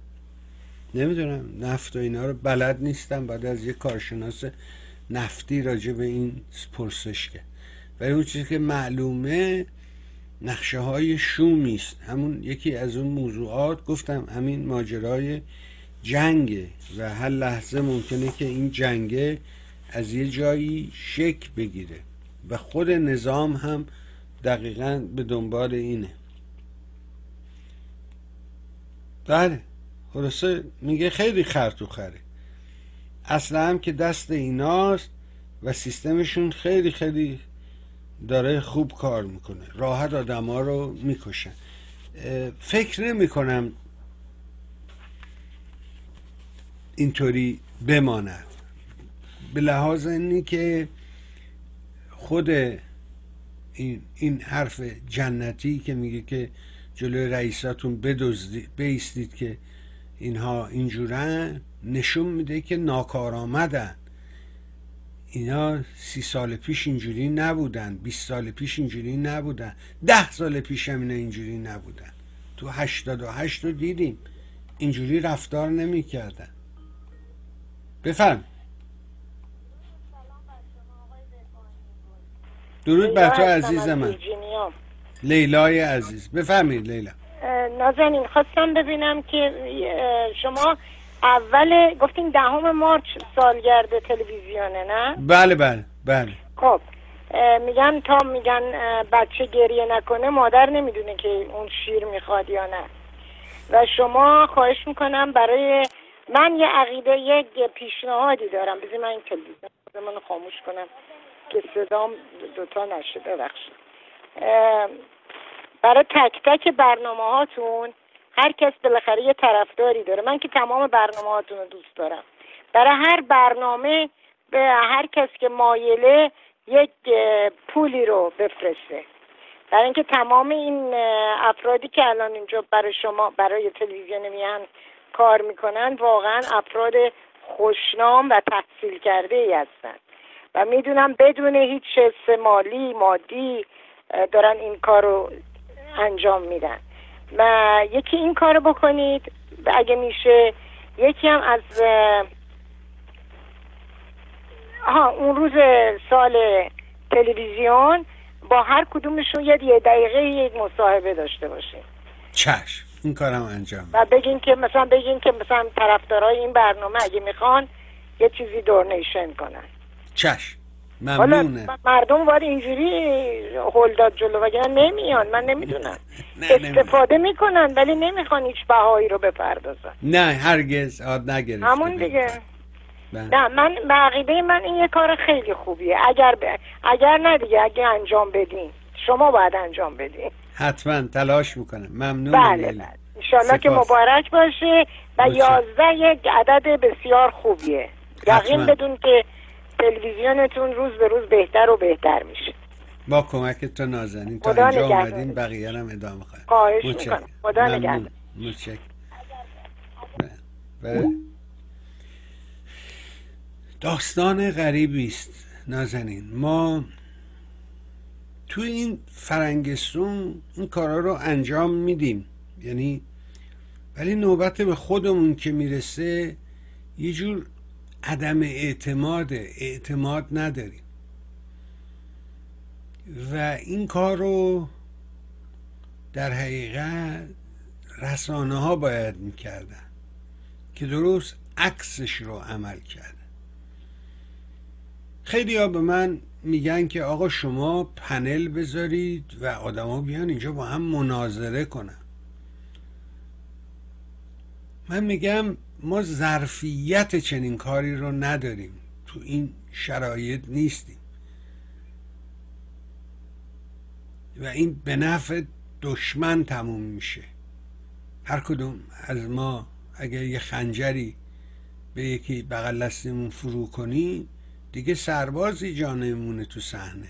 نمی‌دونم نفت و اینا رو بلد نیستم. بعد از یه کارشناس نفتی راجع به این پرسش کرد ولی اون چیزی که معلومه نقشه های شومی است. همون یکی از اون موضوعات گفتم همین ماجرای جنگه و هر لحظه ممکنه که این جنگه از یه جایی شک بگیره و خود نظام هم دقیقا به دنبال اینه. بله خلاصه میگه خیلی خر تو خره اصلا هم که دست ایناست و سیستمشون خیلی خیلی داره خوب کار می‌کنه. راحت آدم ها رو می‌کشن. فکر نمی کنم اینطوری بماند. به لحاظ اینی که خود این, این حرف جنتی که میگه که جلوی رئیساتون بیستید که اینها اینجورن نشون میده که ناکارآمدن. اینا سی سال پیش اینجوری نبودن 20 سال پیش اینجوری نبودن ده سال پیش هم اینا اینجوری نبودن. تو هشتاد و هشت رو دیدیم. اینجوری رفتار نمی‌کردن. بفرم. درود بر تو عزیز من. لیلای عزیز. بفرمایید لیلا. نازنین خواستم ببینم که شما اول گفتین دهم مارچ سالگرد تلویزیونه نه؟ بله بله بله. خب میگن تا میگن بچه گریه نکنه مادر نمی‌دونه که اون شیر می‌خواد یا نه. و شما خواهش می‌کنم برای من یه عقیده یک پیشنهادی دارم. بذار من این تلویزیون خودمون خاموش کنم که صدام دوتا نشه. ببخشید. برای تک تک برنامه هاتون هر کس بالاخره یه طرفداری داره. من که تمام برنامه هاتون رو دوست دارم. برای هر برنامه به هر کس که مایله یک پولی رو بفرسته. برای اینکه تمام این افرادی که الان اینجا برای شما برای تلویزیون میان کار می‌کنن واقعا افراد خوشنام و تحصیل کرده ای هستن. و می‌دونم بدون هیچ حس مالی مادی دارن این کار رو انجام میدن. و یکی این کار بکنید و اگه میشه یکی هم از ها اون روز سال تلویزیون با هر کدومشون یه دقیقه یک مصاحبه داشته باشیم چشم. این کارم انجام و بگین که مثلا بگین که مثلا طرفدارای این برنامه اگه می‌خوان یه چیزی دونیشن کنن. حالا ممنونه. مردم باید اینجوری هل داد جلو وگرنه نمیان. من نمی‌دونم. استفاده می‌کنن ولی نمی‌خوان هیچ بهایی رو بپردازن. نه هرگز آد نگرفته. همون بگید. دیگه. بله. نه من به عقیده من این یه کار خیلی خوبیه. اگر ب... اگر نه دیگه اگه انجام بدین. شما باید انجام بدین. حتما تلاش می‌کنم ممنون بله. بله انشالله که. مبارک باشه و. یازده یک عدد بسیار خوبیه یقین. بدون که تلویزیونتون روز به روز بهتر و بهتر میشه با کمک تو نازنین تا اینجا. اومدین بقیه هم ادامه خواهیم خواهش. می‌کنم خدا. نگهدار متشکرم بله. بله. داستان غریبی است نازنین ما تو این فرنگستون این کارا رو انجام میدیم. یعنی ولی نوبت به خودمون که می‌رسه یه جور عدم اعتماد اعتماد نداریم. و این کار رو در حقیقت رسانه ها باید می‌کردن که درست عکسش رو عمل کردن. خیلی ها به من میگن که آقا شما پنل بذارید و آدما بیان اینجا با هم مناظره کنن. من میگم ما ظرفیت چنین کاری رو نداریم. تو این شرایط نیستیم. و این به نفع دشمن تموم میشه. هر کدوم از ما اگر یه خنجری به یکی بغل دستمون فرو کنی دیگه سربازی جا تو صحنه.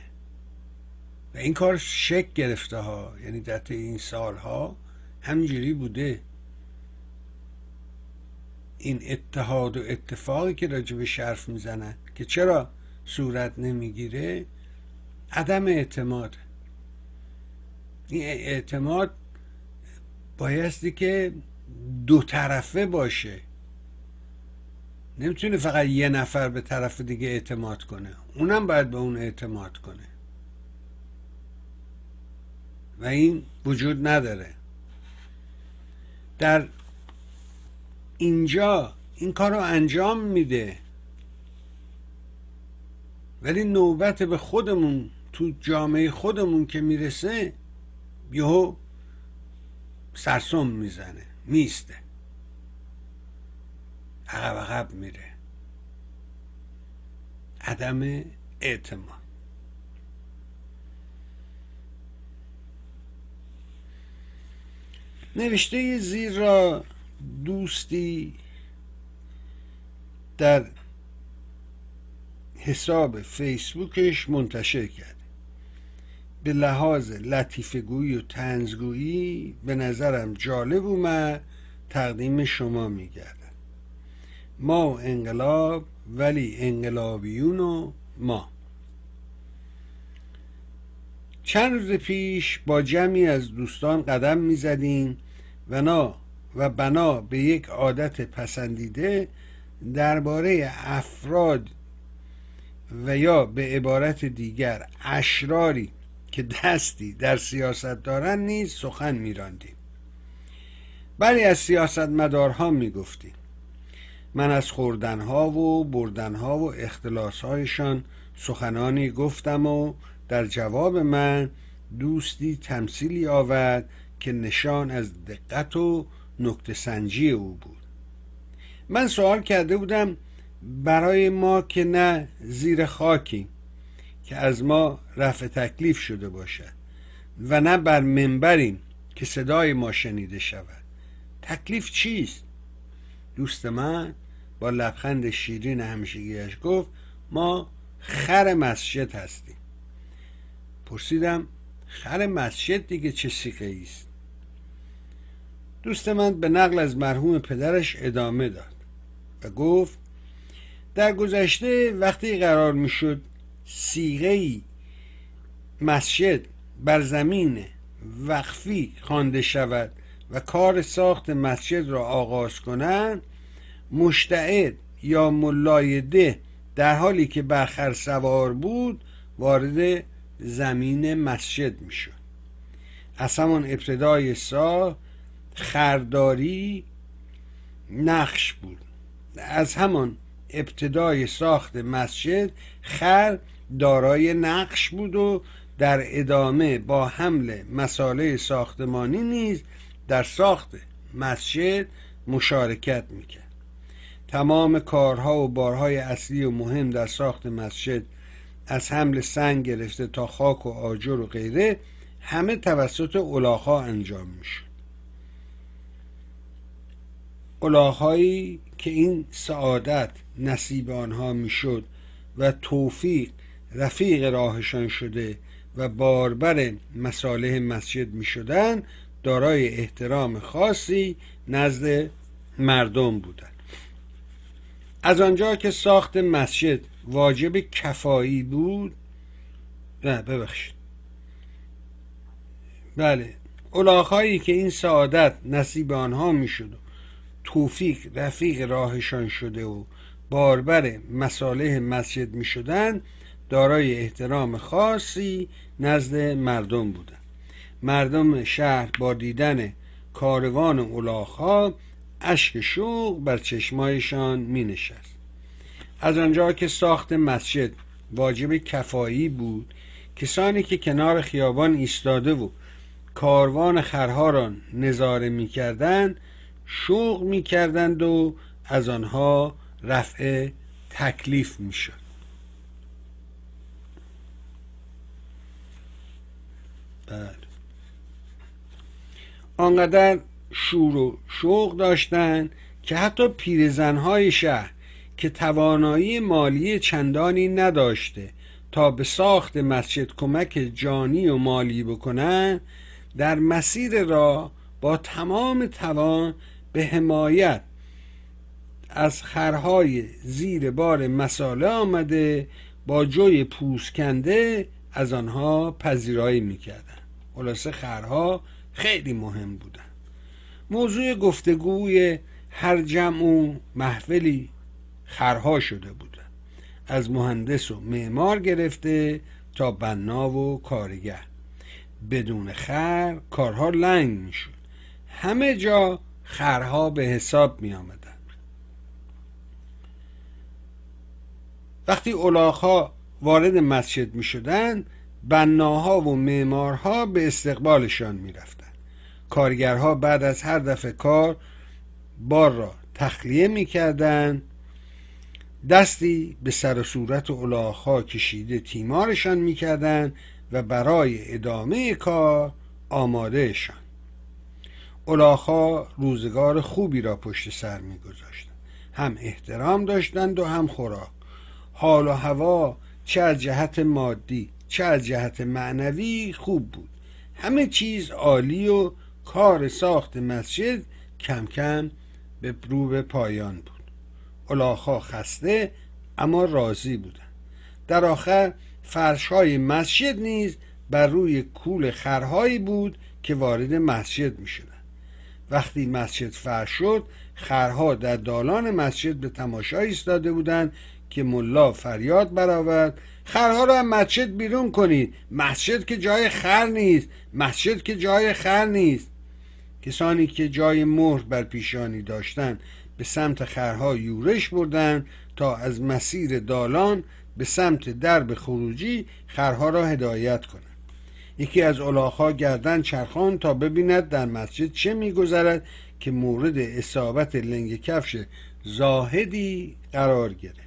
و این کار شک گرفته ها. یعنی در این سالها همینجوری بوده. این اتحاد و اتفاقی که راجع به شرف می‌زنن که چرا صورت نمی‌گیره؟ عدم اعتماد. این اعتماد بایستی که دو طرفه باشه. نمی‌تونه فقط یه نفر به طرف دیگه اعتماد کنه. اونم باید به اون اعتماد کنه. و این وجود نداره. در اینجا این کار رو انجام میده. ولی نوبت به خودمون تو جامعه خودمون که می‌رسه یهو سرسم می‌زنه میسته. عقب عقب میره. عدم اعتماد. نوشته زیر را دوستی در حساب فیسبوکش منتشر کرده به لحاظ لطیفگویی و تنزگویی به نظرم جالب اومد تقدیم شما میگردم ما انقلاب ولی انقلابیون و ما. چند روز پیش با جمعی از دوستان قدم می‌زدیم و نا و بنا به یک عادت پسندیده درباره افراد و یا به عبارت دیگر اشراری که دستی در سیاست دارن نیز سخن میراندیم. بلی از سیاست مدارها می‌گفتیم. من از خوردنها و بردنها و اختلاسهایشان سخنانی گفتم و در جواب من دوستی تمثیلی آورد که نشان از دقت و نکته سنجی او بود. من سوال کرده بودم برای ما که نه زیر خاکی که از ما رفع تکلیف شده باشد و نه بر منبریم که صدای ما شنیده شود تکلیف چیست؟ دوست من با لبخند شیرین همیشگیش گفت ما خر مسجد هستیم. پرسیدم خر مسجد دیگه چه سیقه است دوست من به نقل از مرحوم پدرش ادامه داد و گفت در گذشته وقتی قرار می‌شد سیغه مسجد بر زمین وقفی خوانده شود و کار ساخت مسجد را آغاز کنند مشتعد یا ملایده در حالی که بر سوار بود وارد زمین مسجد می‌شد. از همان ابتدای سال خرداری نقش بود. از همان ابتدای ساخت مسجد خر دارای نقش بود و در ادامه با حمل مساله ساختمانی نیز در ساخت مسجد مشارکت می‌کرد. تمام کارها و بارهای اصلی و مهم در ساخت مسجد از حمل سنگ گرفته تا خاک و آجر و غیره همه توسط اولاخا انجام می‌شد. اولاخایی که این سعادت نصیب آنها می‌شد و توفیق رفیق راهشان شده و باربر مصالح مسجد می شدن دارای احترام خاصی نزد مردم بودند از آنجا که ساخت مسجد واجب کفایی بود. نه ببخشید. بله اولاخایی که این سعادت نصیب آنها می شد و توفیق رفیق راهشان شده و باربر مصالح مسجد می شدن دارای احترام خاصی نزد مردم بودند. مردم شهر با دیدن کاروان اولاخا اشک شوق بر چشمایشان می نشست از آنجا که ساخت مسجد واجب کفایی بود کسانی که کنار خیابان ایستاده و کاروان خرها را نظاره می کردن شوق می کردند و از آنها رفع تکلیف می شد بله. آنقدر شور و شوق داشتند که حتی پیرزنهای شهر که توانایی مالی چندانی نداشته تا به ساخت مسجد کمک جانی و مالی بکنند در مسیر را با تمام توان به حمایت از خرهای زیر بار مساله آمده با جوی پوسکنده از آنها پذیرایی می‌کردن. خلاصه خرها خیلی مهم بودن. موضوع گفتگوی هر جمع و محفلی خرها شده بودن از مهندس و معمار گرفته تا بنا و کارگر. بدون خر کارها لنگ می‌شد. همه جا خرها به حساب می آمدن وقتی اولاخها وارد مسجد می شدن بناها و معمارها به استقبالشان می رفتن. کارگرها بعد از هر دفعه کار بار را تخلیه می کردن دستی به سر و صورت اولاخها کشیده تیمارشان می کردن و برای ادامه کار آمادهشان. اولاخها روزگار خوبی را پشت سر می گذاشتن. هم احترام داشتند و هم خوراک. حال و هوا چه از جهت مادی چه از جهت معنوی خوب بود. همه چیز عالی و کار ساخت مسجد کم کم به رو به پایان بود. الاخا خسته اما راضی بودن در آخر فرش های مسجد نیز بر روی کول خرهایی بود که وارد مسجد می شدن. وقتی مسجد فرش شد خرها در دالان مسجد به تماشا ایستاده بودند که ملا فریاد برآورد خرها را مسجد بیرون کنید مسجد که جای خر نیست مسجد که جای خر نیست. کسانی که جای مهر بر پیشانی داشتند به سمت خرها یورش بردند تا از مسیر دالان به سمت درب خروجی خرها را هدایت کنند. یکی از الاخا گردن چرخان تا ببیند در مسجد چه میگذرد که مورد اصابت لنگ کفش زاهدی قرار گرفت.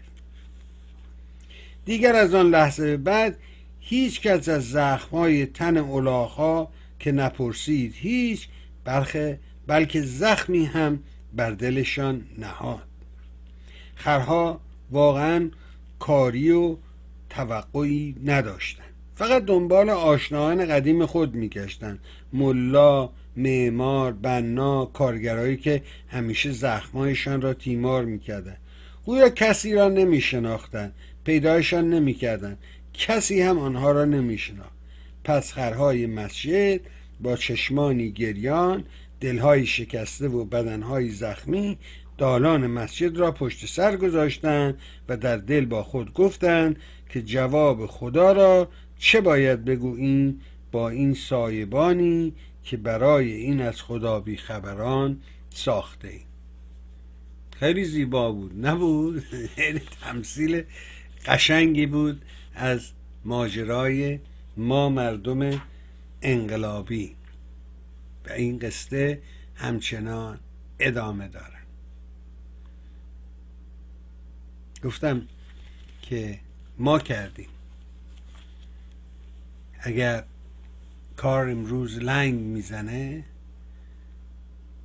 دیگر از آن لحظه بعد هیچ کس از زخمهای تن اولاخا که نپرسید هیچ برخه بلکه زخمی هم بر دلشان نهاد. خرها واقعا کاری و توقعی نداشتند. فقط دنبال آشناهان قدیم خود میگشتند. ملا معمار بنا کارگرایی که همیشه زخمایشان را تیمار می‌کردند. گویا کسی را نمیشناختند. پیدایشان نمی‌کردند. کسی هم آنها را نمیشناخت. پس خرهای مسجد با چشمانی گریان دلهای شکسته و بدنهای زخمی دالان مسجد را پشت سر گذاشتند و در دل با خود گفتند که جواب خدا را چه باید بگوییم با این سایبانی که برای این از خدا بیخبران ساخته ایم خیلی زیبا بود نبود؟ تمثیل قشنگی بود از ماجرای ما مردم انقلابی. و این قصه همچنان ادامه داره. گفتم که ما کردیم. اگر کار امروز لنگ می‌زنه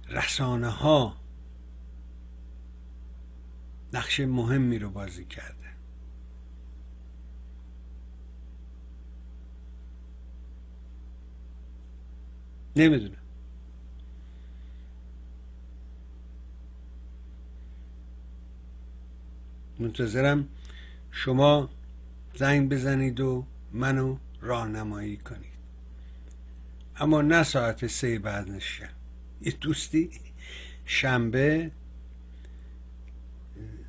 رسانه ها نقش مهمی رو بازی کرده نمی‌دونم منتظرم شما زنگ بزنید و منو راهنمایی کنید. اما نه ساعت سه بعد نشم یه دوستی شنبه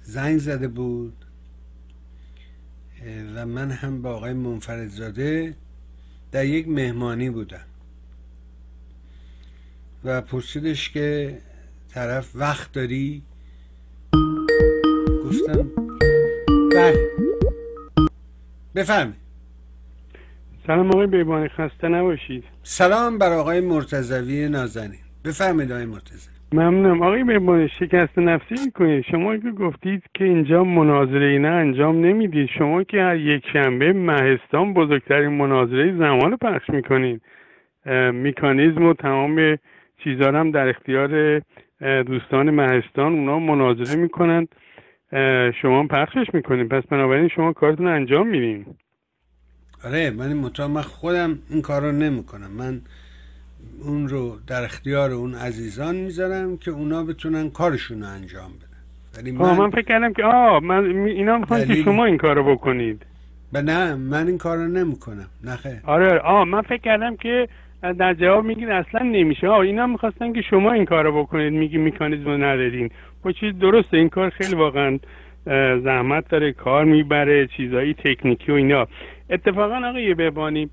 زنگ زده بود و من هم با آقای منفردزاده در یک مهمانی بودم. و پرسیدش که طرف وقت داری؟ گفتم بله. بفرمایید. سلام آقای بیبانی خسته نباشید. سلام بر آقای مرتزوی نازنین. بفرمایید آقای مرتزوی ممنونم. آقای بیبانی شکست نفسی می‌کنید. شما که گفتید که اینجا مناظره اینا انجام نمی‌دید. شما که هر یک شنبه مهستان بزرگترین مناظره زمان پخش می‌کنید. میکانیزم و تمام چیزها هم در اختیار دوستان مهستان اونا مناظره می‌کنند شما پخشش می‌کنید پس بنابراین شما کارتون انجام میدین. آره من مطمئن من خودم این کار رو نمی‌کنم. من اون رو در اختیار اون عزیزان می‌ذارم که اونا بتونن کارشون رو انجام بدن. ولی من, من فکر کردم که آه من اینا می‌خوان که شما این کار رو بکنید. نه من این کار رو نمی‌کنم. نخه آره آه من فکر کردم که در جواب میگید اصلا نمیشه. آه اینا می‌خواستن که شما این کار رو بکنید میگی میکانیزم رو ندارین. با چیز درسته این کار خیلی واقعا زحمت داره کار می‌بره چیزایی تکنیکی و اینا. اتفاقا آقای ببانی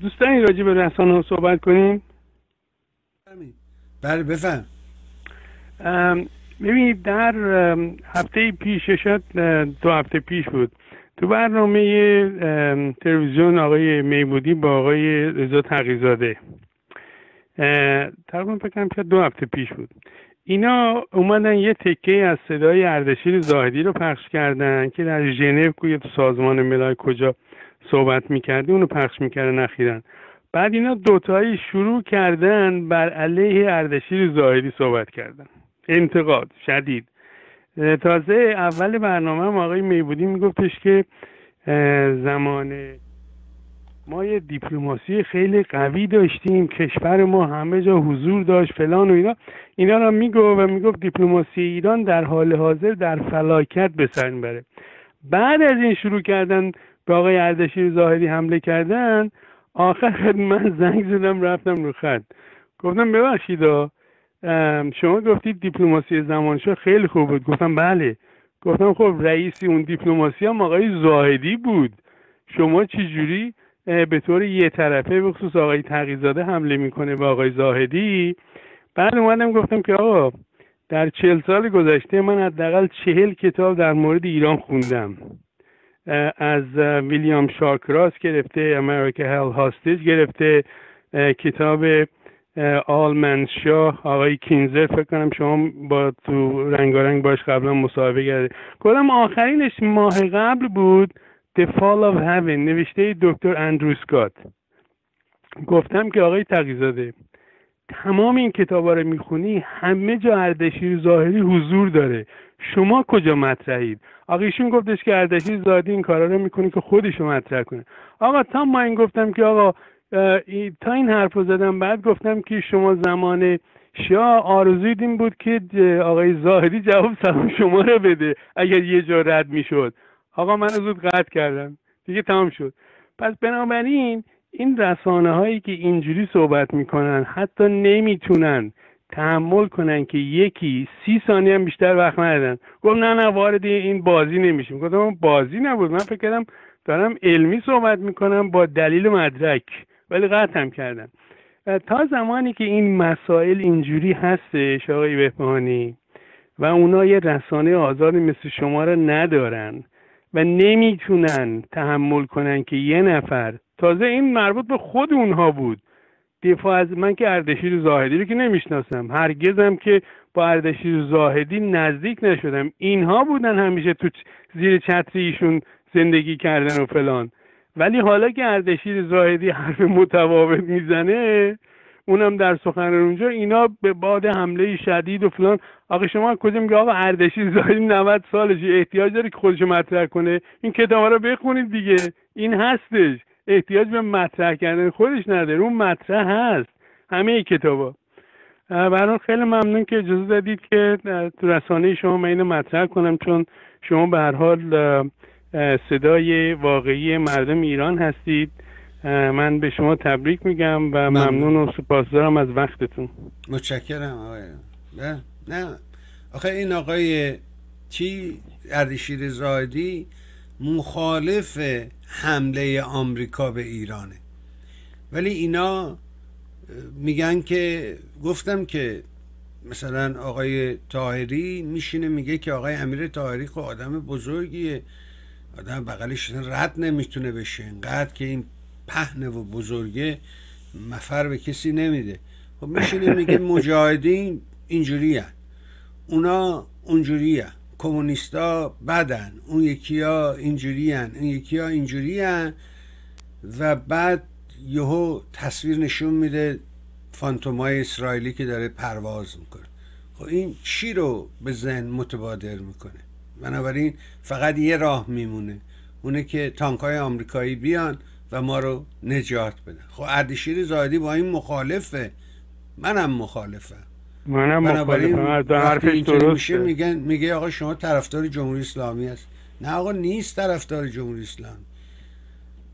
دوست دارین راجع به رسانه ها صحبت کنیم؟ بله بفهم ببینید در هفته پیش شد دو هفته پیش بود. تو برنامه تلویزیون آقای میبودی با آقای رضا تقیزاده. تقریبا فکرم که دو هفته پیش بود. اینا اومدن یه تکه از صدای اردشیر زاهدی رو پخش کردن که در ژنو کوی سازمان ملل کجا صحبت می‌کرده اونو پخش می‌کردن اخیرا بعد اینا دوتایی شروع کردن بر علیه اردشیر زاهدی صحبت کردن. انتقاد شدید. تازه اول برنامه هم آقای میبودی میگفتش که زمان ما یه دیپلماسی خیلی قوی داشتیم کشور ما همه جا حضور داشت فلان و اینا. اینا رو میگو و می‌گفت دیپلماسی ایران در حال حاضر در فلاکت به سر بره بعد از این شروع کردن به آقای اردشیر زاهدی حمله کردن آخر من زنگ زدم رفتم رو خط. گفتم ببخشید شما گفتید دیپلماسی زمان شاه خیلی خوب بود. گفتم بله. گفتم خب رئیسی اون دیپلماسی هم آقای زاهدی بود. شما چی جوری به طور یه طرفه به خصوص آقای تقیزاده حمله می‌کنه به آقای زاهدی؟ بعد اومدم گفتم که آقا در چهل سال گذشته من حداقل چهل کتاب در مورد ایران خوندم. از ویلیام شارکراس گرفته America Held Hostage گرفته کتاب آلمن شاه آقای کینزر فکر کنم شما با تو رنگارنگ باش قبلا مصاحبه کرده کدام آخرینش ماه قبل بود؟ The Fall of Heaven نوشته دکتر اندرو سکات. گفتم که آقای تقیزاده تمام این کتابا رو می‌خونی همه جا اردشیر ظاهری حضور داره. شما کجا مطرحید؟ آقایشون گفتش که اردشیر زادی این کارا رو می‌کنه که خودشو مطرح کنه. آقا تا ما این گفتم که آقا تا این حرف رو زدم بعد گفتم که شما زمان شاه آرزوید این بود که آقای زاهدی جواب سلام شما رو بده اگر یه جا رد می‌شد. آقا من زود قطع کردم دیگه تمام شد. پس بنابراین این رسانه هایی که اینجوری صحبت می‌کنن حتی نمی‌تونن تحمل کنن که یکی سی ثانیه هم بیشتر وقت ندادن گفت نه نه وارد این بازی نمیشیم. گفتم بازی نبود. من فکر کردم دارم علمی صحبت می‌کنم با دلیل مدرک. ولی قطع هم کردم تا زمانی که این مسائل اینجوری هستش آقای بهبانی و اونا یه رسانه آزادی مثل شما رو ندارن و نمی‌تونن تحمل کنن که یه نفر تازه این مربوط به خود اونها بود. دفاع از من که اردشیر زاهدی رو که نمی‌شناسم. هرگزم که با اردشیر زاهدی نزدیک نشدم. اینها بودن همیشه تو زیر چتری ایشون زندگی کردن و فلان. ولی حالا که اردشیر زاهدی حرف متفاوت می‌زنه اونم در سخن اونجا اینا به باد حمله شدید و فلان. آقا شما کجا میگه آقا اردشیر زاهدی 90 سالش احتیاج داره که خودش مطرح کنه. این کتاب رو بخونید دیگه. این هستش. احتیاج به مطرح کردن خودش نداره. اون مطرح هست. همه کتابا. برای خیلی ممنون که اجازه دادید که تو رسانه شما من اینو مطرح کنم چون شما به هر حال صدای واقعی مردم ایران هستید. من به شما تبریک میگم و ممنون. و سپاسدارم از وقتتون. متشکرم آقای. نه نه. آخه این آقای چی؟ اردشیر زادی مخالف حمله آمریکا به ایرانه. ولی اینا میگن که گفتم که مثلا آقای تاهری میشینه میگه که آقای امیر تاهری خب آدم بزرگیه. آدم بغلش رد نمی‌تونه بشه اینقدر که این پهنه و بزرگه مفر به کسی نمیده خب میشینه میگه مجاهدین اینجوری هن. اونا اونجوری هن. کمونیستا بدن اون یکی ها اینجوری هن. اون یکی ها اینجوری هن. و بعد یهو تصویر نشون میده فانتومای اسرائیلی که داره پرواز می‌کنه خب این چی رو به ذهن متبادر می‌کنه بنابراین فقط یه راه میمونه. اونه که تانک های آمریکایی بیان و ما رو نجات بدن. خب اردشیر زادی با این مخالفه. منم مخالفم. منم مخالفم. حرفش میشه میگن میگه آقا شما طرفدار جمهوری اسلامی هست. نه آقا نیست طرفدار جمهوری اسلامی.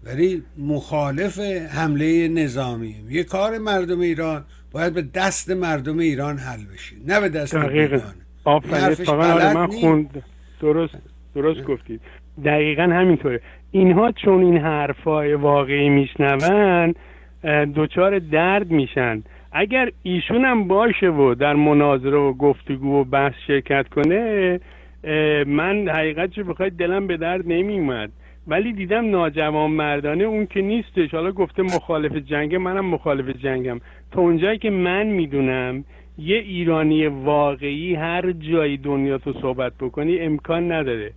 ولی مخالف حمله نظامی یه کار مردم ایران باید به دست مردم ایران حل بشه. نه به دست دقیقا آفرین. من خوند درست درست گفتید دقیقا همینطوره. اینها چون این حرفای واقعی میشنون دچار درد میشن. اگر ایشون هم باشه و در مناظره و گفتگو و بحث شرکت کنه من حقیقت چه بخواید دلم به درد نمیومد ولی دیدم ناجوان مردانه اون که نیستش. حالا گفته مخالف جنگ منم مخالف جنگم. تا اونجایی که من می‌دونم یه ایرانی واقعی هر جای دنیا تو صحبت بکنی امکان نداره.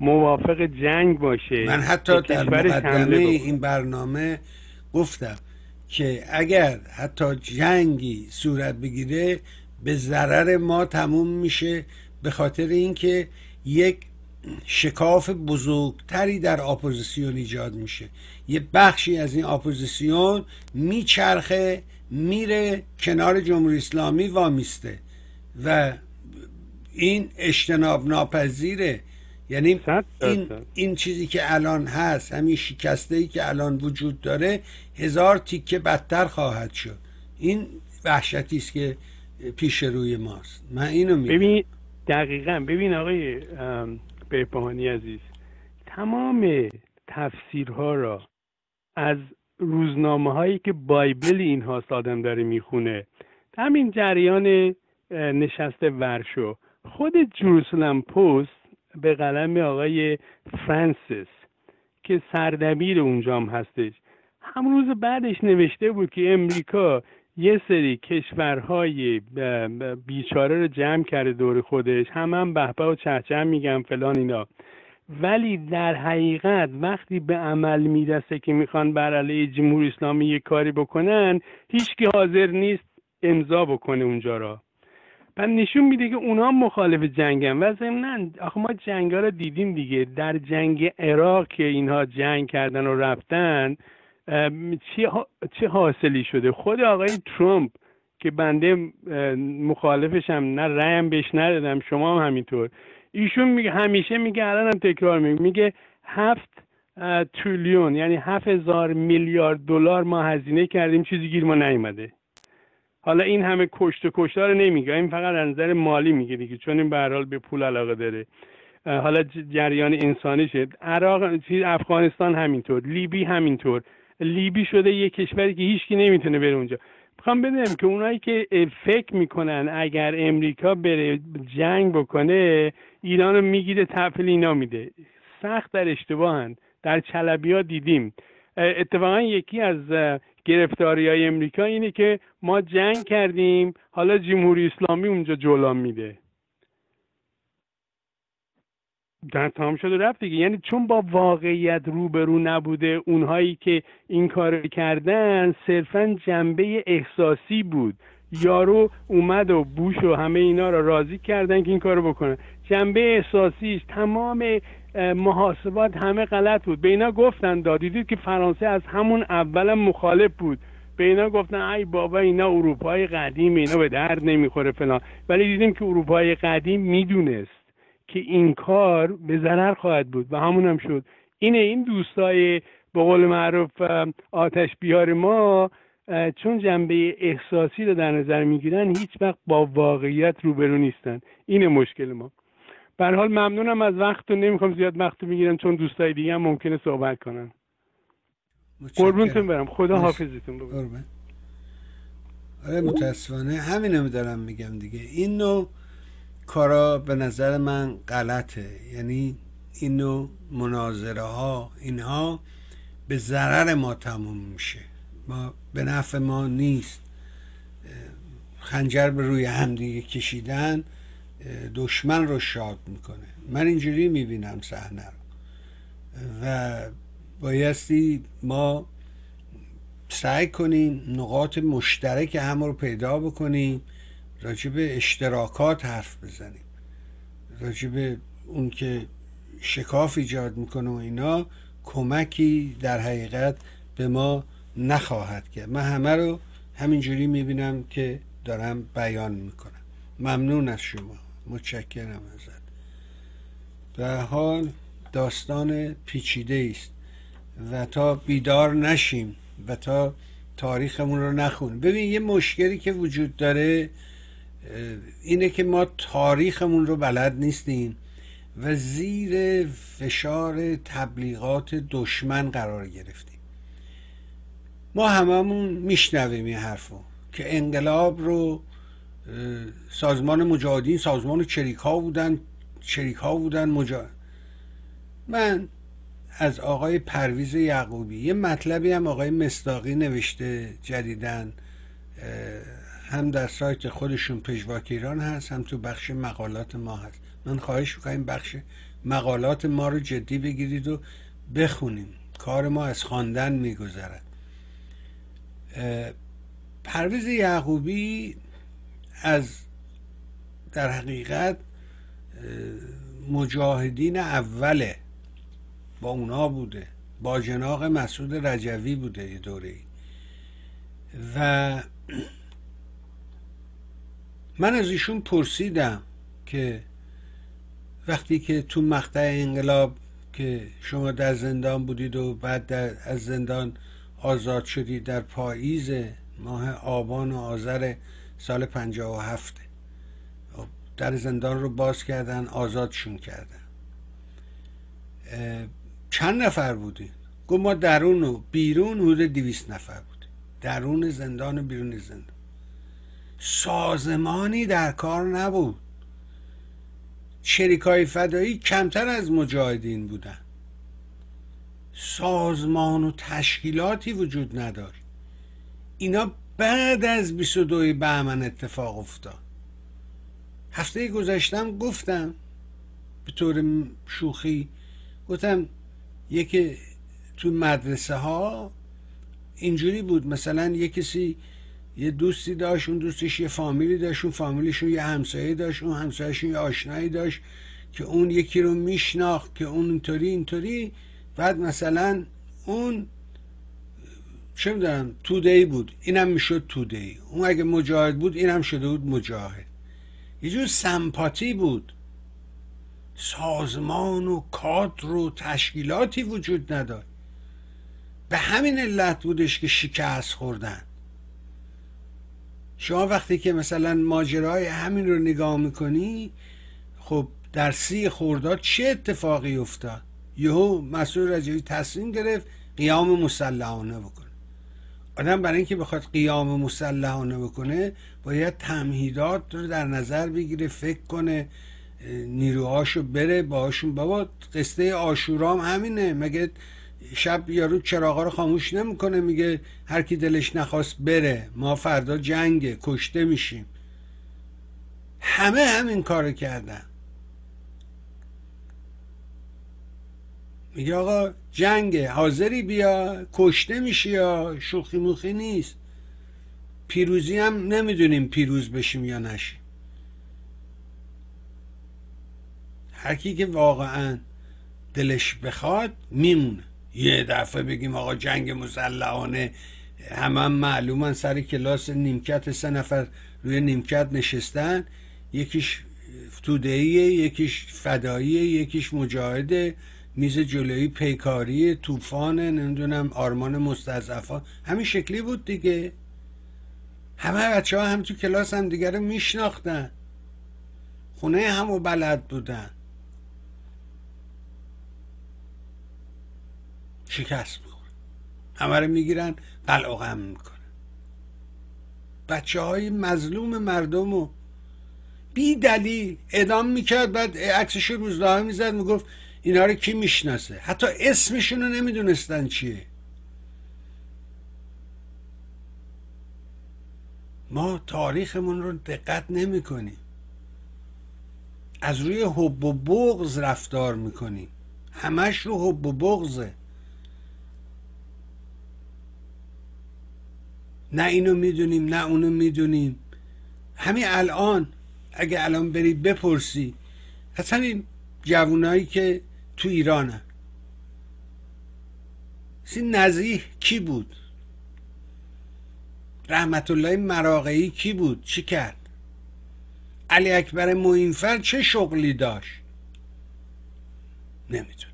موافق جنگ باشه. من حتی در مقدمه این برنامه گفتم که اگر حتی جنگی صورت بگیره به ضرر ما تموم میشه به خاطر اینکه یک شکاف بزرگتری در اپوزیسیون ایجاد میشه. یه بخشی از این اپوزیسیون میچرخه میره کنار جمهوری اسلامی وامیسته و این اجتناب ناپذیره. یعنی این, این چیزی که الان هست همین شکسته ای که الان وجود داره هزار تیکه بدتر خواهد شد. این وحشتی است که پیش روی ماست. من اینو می‌بینم ببین دقیقا ببین آقای بهبهانی عزیز تمام تفسیرها را از روزنامه هایی که بایبل این هاست آدم داره می‌خونه. همین جریان نشست ورشو. خود جروسلم پست به قلم آقای فرانسیس که سردبیر اونجام هستش. هم روز بعدش نوشته بود که امریکا یه سری کشورهای بیچاره رو جمع کرده دور خودش. هم هم بهبه و چهچه میگم فلان اینا. ولی در حقیقت وقتی به عمل می‌رسه که می‌خوان بر علیه جمهوری اسلامی یه کاری بکنن هیچکی حاضر نیست امضا بکنه اونجا را. و نشون میده که اونا مخالف جنگن و ضمنا آخه ما جنگ رو دیدیم دیگه. در جنگ عراق که اینها جنگ کردن و رفتن چه حاصلی شده؟ خود آقای ترامپ که بنده مخالفشم نه رأیم بهش ندادم شما هم همینطور. ایشون میگه همیشه میگه الان هم تکرار میگه میگه هفت تریلیون یعنی هفت هزار میلیارد دلار ما هزینه کردیم چیزی گیر ما نیومده. حالا این همه کشت و کشتار نمیگه. این فقط از نظر مالی میگه دیگه چون این به به پول علاقه داره. حالا جریان انسانی شد عراق افغانستان همینطور لیبی همینطور. لیبی شده یه کشوری که هیچکی نمی‌تونه بره اونجا. می‌خوام بدونم که اونایی که فکر می‌کنن اگر امریکا بره جنگ بکنه ایران رو می‌گیره تحفل اینا میده. سخت در اشتباهند در چلبی ها دیدیم. اتفاقا یکی از گرفتاری های امریکا اینه که ما جنگ کردیم حالا جمهوری اسلامی اونجا جولان میده. در تمام شده رفت دیگه. یعنی چون با واقعیت روبرو نبوده اونهایی که این کار کردن صرفا جنبه احساسی بود. یارو اومد و بوش و همه اینا را راضی کردن که این کارو بکنن جنبه احساسیش تمام محاسبات همه غلط بود. به اینا گفتن دادیدید که فرانسه از همون اولم مخالف بود. به اینا گفتن ای بابا اینا اروپای قدیم اینا به درد نمی‌خوره فلان. ولی دیدیم که اروپای قدیم می‌دونست. که این کار به ضرر خواهد بود و همون هم شد. اینه این دوستای به قول معروف آتش بیار ما چون جنبه احساسی رو در نظر می‌گیرن هیچ وقت با واقعیت روبرو نیستن. اینه مشکل ما. به حال ممنونم از وقت و نمی‌خوام زیاد وقت می‌گیرم چون دوستای دیگه هم ممکنه صحبت کنن. قربونتون برم. خدا حافظتون بکنم آره متاسفانه همینو دارم میگم دیگه. این نوع کارا به نظر من غلطه. یعنی این نوع مناظره ها اینها به ضرر ما تموم میشه. ما به نفع ما نیست. خنجر به روی همدیگه کشیدن دشمن رو شاد می‌کنه. من اینجوری می‌بینم صحنه رو. و بایستی ما سعی کنیم نقاط مشترک هم رو پیدا بکنیم. راجب اشتراکات حرف بزنیم. راجب اون که شکاف ایجاد می‌کنه و اینا کمکی در حقیقت به ما نخواهد کرد. من همه رو همینجوری می‌بینم که دارم بیان می‌کنم. ممنون از شما. متشکرم ازت. به حال داستان پیچیده است و تا بیدار نشیم و تا تاریخمون رو نخونیم. ببین یه مشکلی که وجود داره اینه که ما تاریخمون رو بلد نیستیم و زیر فشار تبلیغات دشمن قرار گرفتیم. ما هممون میشنویم این حرفو که انقلاب رو سازمان مجاهدین سازمان چریک ها بودن چریک ها بودن مجاهد من از آقای پرویز یعقوبی یه مطلبی هم آقای مستاقی نوشته جدیدن هم در سایت خودشون پژواک ایران هست هم تو بخش مقالات ما هست. من خواهش می‌کنم بخش مقالات ما رو جدی بگیرید و بخونیم. کار ما از خواندن میگذرد. پرویز یعقوبی از در حقیقت مجاهدین اوله. با اونا بوده. با جناق مسعود رجوی بوده یه دوره و من از ایشون پرسیدم که وقتی که تو مقطع انقلاب که شما در زندان بودید و بعد در از زندان آزاد شدید در پاییز ماه آبان و آذر سال پنجاه و هفته خب، در زندان رو باز کردن آزادشون کردن. چند نفر بودید گفت ما درون و بیرون حدود دویست نفر بودیم. درون زندان و بیرون زندان. سازمانی در کار نبود. شریکای فدایی کمتر از مجاهدین بودن سازمان و تشکیلاتی وجود نداشت. اینا بعد از 22 بهمن اتفاق افتاد. هفته گذشتم گفتم به طور شوخی گفتم یکی تو مدرسه ها اینجوری بود مثلا یه کسی یه دوستی داشت اون دوستش یه فامیلی داشت اون فامیلیشون یه همسایه داشت اون یه آشنایی داشت که اون یکی رو میشناخت که اون اینطوری اینطوری. بعد مثلا اون چه می‌دونم توده ای بود. اینم می‌شد توده ای اون اگه مجاهد بود اینم شده بود مجاهد. یه جور سمپاتی بود. سازمان و کادر و تشکیلاتی وجود نداشت. به همین علت بودش که شکست خوردن. شما وقتی که مثلا ماجرای همین رو نگاه می‌کنی خب در سی خورداد چه اتفاقی افتاد؟ یهو مسئول رجوی تصمیم گرفت قیام مسلحانه بکنه. آدم برای اینکه بخواد قیام مسلحانه بکنه باید تمهیدات رو در نظر بگیره فکر کنه نیروهاشو بره باهاشون بابا قصه آشورام همینه. مگه شب یارو چراغا رو خاموش نمی‌کنه میگه هر کی دلش نخواست بره ما فردا جنگه کشته میشیم. همه همین کار کردن. میگه آقا جنگه حاضری بیا کشته میشی یا شوخی موخی نیست. پیروزی هم نمی‌دونیم پیروز بشیم یا نشیم. هر کی که واقعا دلش بخواد میمونه. یه دفعه بگیم آقا جنگ مسلحانه. همه هم معلومن سر کلاس نیمکت سه نفر روی نیمکت نشستن. یکیش تودهیه یکیش فداییه یکیش مجاهده. میز جلویی پیکاری طوفانه نمی‌دونم آرمان مستضعفان همین شکلی بود دیگه. همه بچه ها هم تو کلاس هم دیگه رو میشناختن. خونه همو بلد بودن. شکست می‌خورن همه رو می‌گیرن قلعه می‌کنن. بچه های مظلوم مردم رو بی دلیل ادام می‌کرد بعد عکسش روزنامه می‌زد می‌گفت اینا رو کی می‌شناسه؟ حتی اسمشون رو نمی‌دونستن چیه. ما تاریخمون رو دقت نمی کنیم از روی حب و بغز رفتار می‌کنیم. همش رو حب و بغزه نه اینو می‌دونیم نه اونو می‌دونیم. همین الان اگه الان بری بپرسی اصلا این جوونایی که تو ایرانن. این نزیح کی بود؟ رحمت الله مراقعی کی بود؟ چی کرد؟ علی اکبر موینفر چه شغلی داشت؟ نمیدون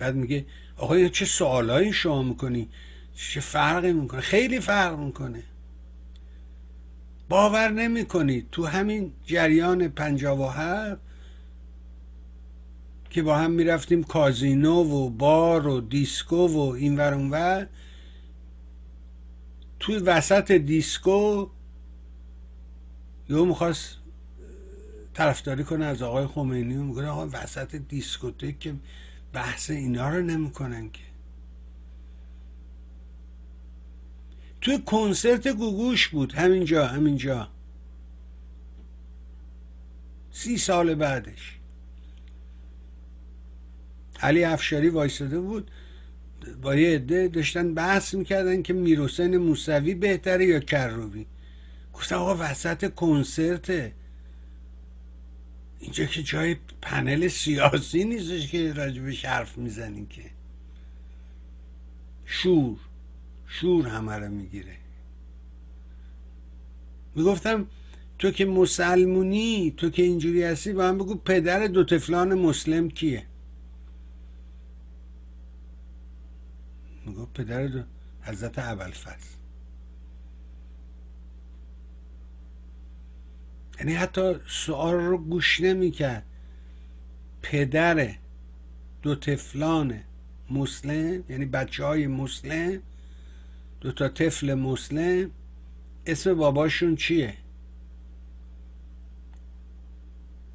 بعد میگه آقا چه سوالایی شما می‌کنی؟ چه فرقی می‌کنه؟ خیلی فرق می‌کنه. باور نمی تو همین جریان پنجاب و هفت که با هم می‌رفتیم کازینو و بار و دیسکو و این ور ور توی وسط دیسکو یهو می‌خواست طرفداری کنه از آقای خمینی و میگه آقا وسط دیسکوتک که بحث اینا رو نمی‌کنن که. توی کنسرت گوگوش بود همینجا همینجا. سی سال بعدش. علی افشاری وایستاده بود. با یه عده داشتن بحث می‌کردن که میروسن موسوی بهتره یا کروبی. گفتم آقا وسط کنسرته. اینجا که جای پنل سیاسی نیستش که راجبش حرف می‌زنین که. شور. شور همه رو می‌گیره. می‌گفتم تو که مسلمونی تو که اینجوری هستی با هم بگو پدر دو تفلان مسلم کیه؟ میگو پدر دو حضرت اول فصل یعنی حتی سوال رو گوش نمی‌کرد. پدر دو تفلان مسلم یعنی بچه های مسلم دو تا طفل مسلم اسم باباشون چیه؟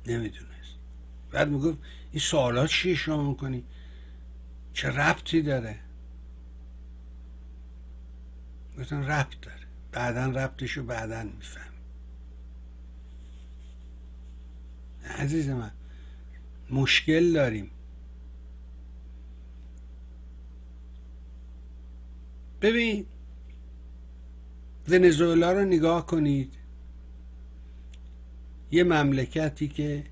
نمی‌دونست. بعد می‌گفت این سوالات چیه شما می‌کنی؟ چه ربطی داره؟ گفتن ربط داره. بعدا ربطشو بعدا میفهم عزیز من مشکل داریم. ببین ونزوئلا رو نگاه کنید. یه مملکتی که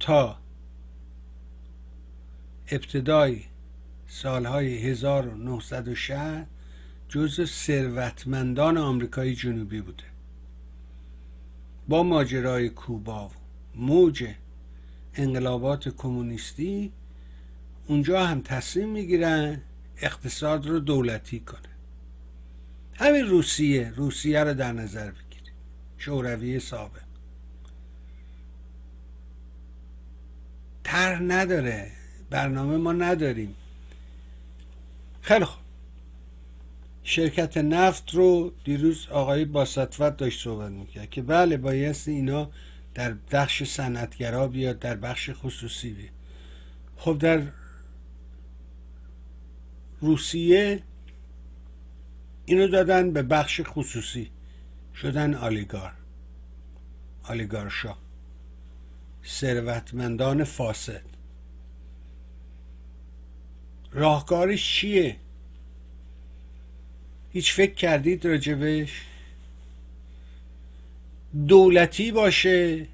تا ابتدای سالهای 1960 جز ثروتمندان آمریکای جنوبی بوده. با ماجرای کوبا و موج انقلابات کمونیستی اونجا هم تصمیم می‌گیرن اقتصاد رو دولتی کنه همین روسیه روسیه رو در نظر بگیریم. شوروی سابق. طرح نداره. برنامه ما نداریم. خیلی خوب. شرکت نفت رو دیروز آقای باسطوت داشت صحبت می‌کرد که بله بایستی اینا در بخش صنعتگرا بیاد در بخش خصوصی بیاد. خب در روسیه اینو دادن به بخش خصوصی شدن آلیگار آلیگارشا ثروتمندان فاسد. راهکارش چیه؟ هیچ فکر کردید راجبش؟ دولتی باشه.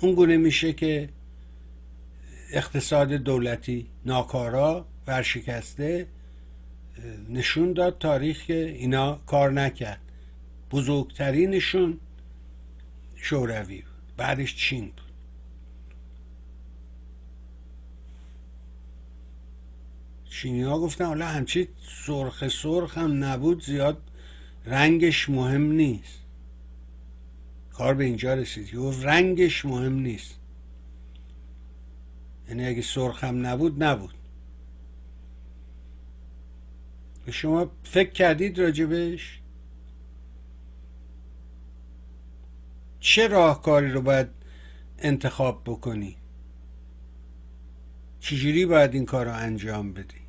اون گونه میشه که اقتصاد دولتی ناکارا ورشکسته نشون داد تاریخ که اینا کار نکرد. بزرگترینشون شوروی بعدش چین بود. چینی ها گفتن حالا همچی سرخ سرخ هم نبود زیاد رنگش مهم نیست. کار به اینجا رسید. گفت رنگش مهم نیست. یعنی اگه سرخ هم نبود نبود. شما فکر کردید راجبش؟ چه راهکاری رو باید انتخاب بکنی؟ چجوری باید این کار رو انجام بدی؟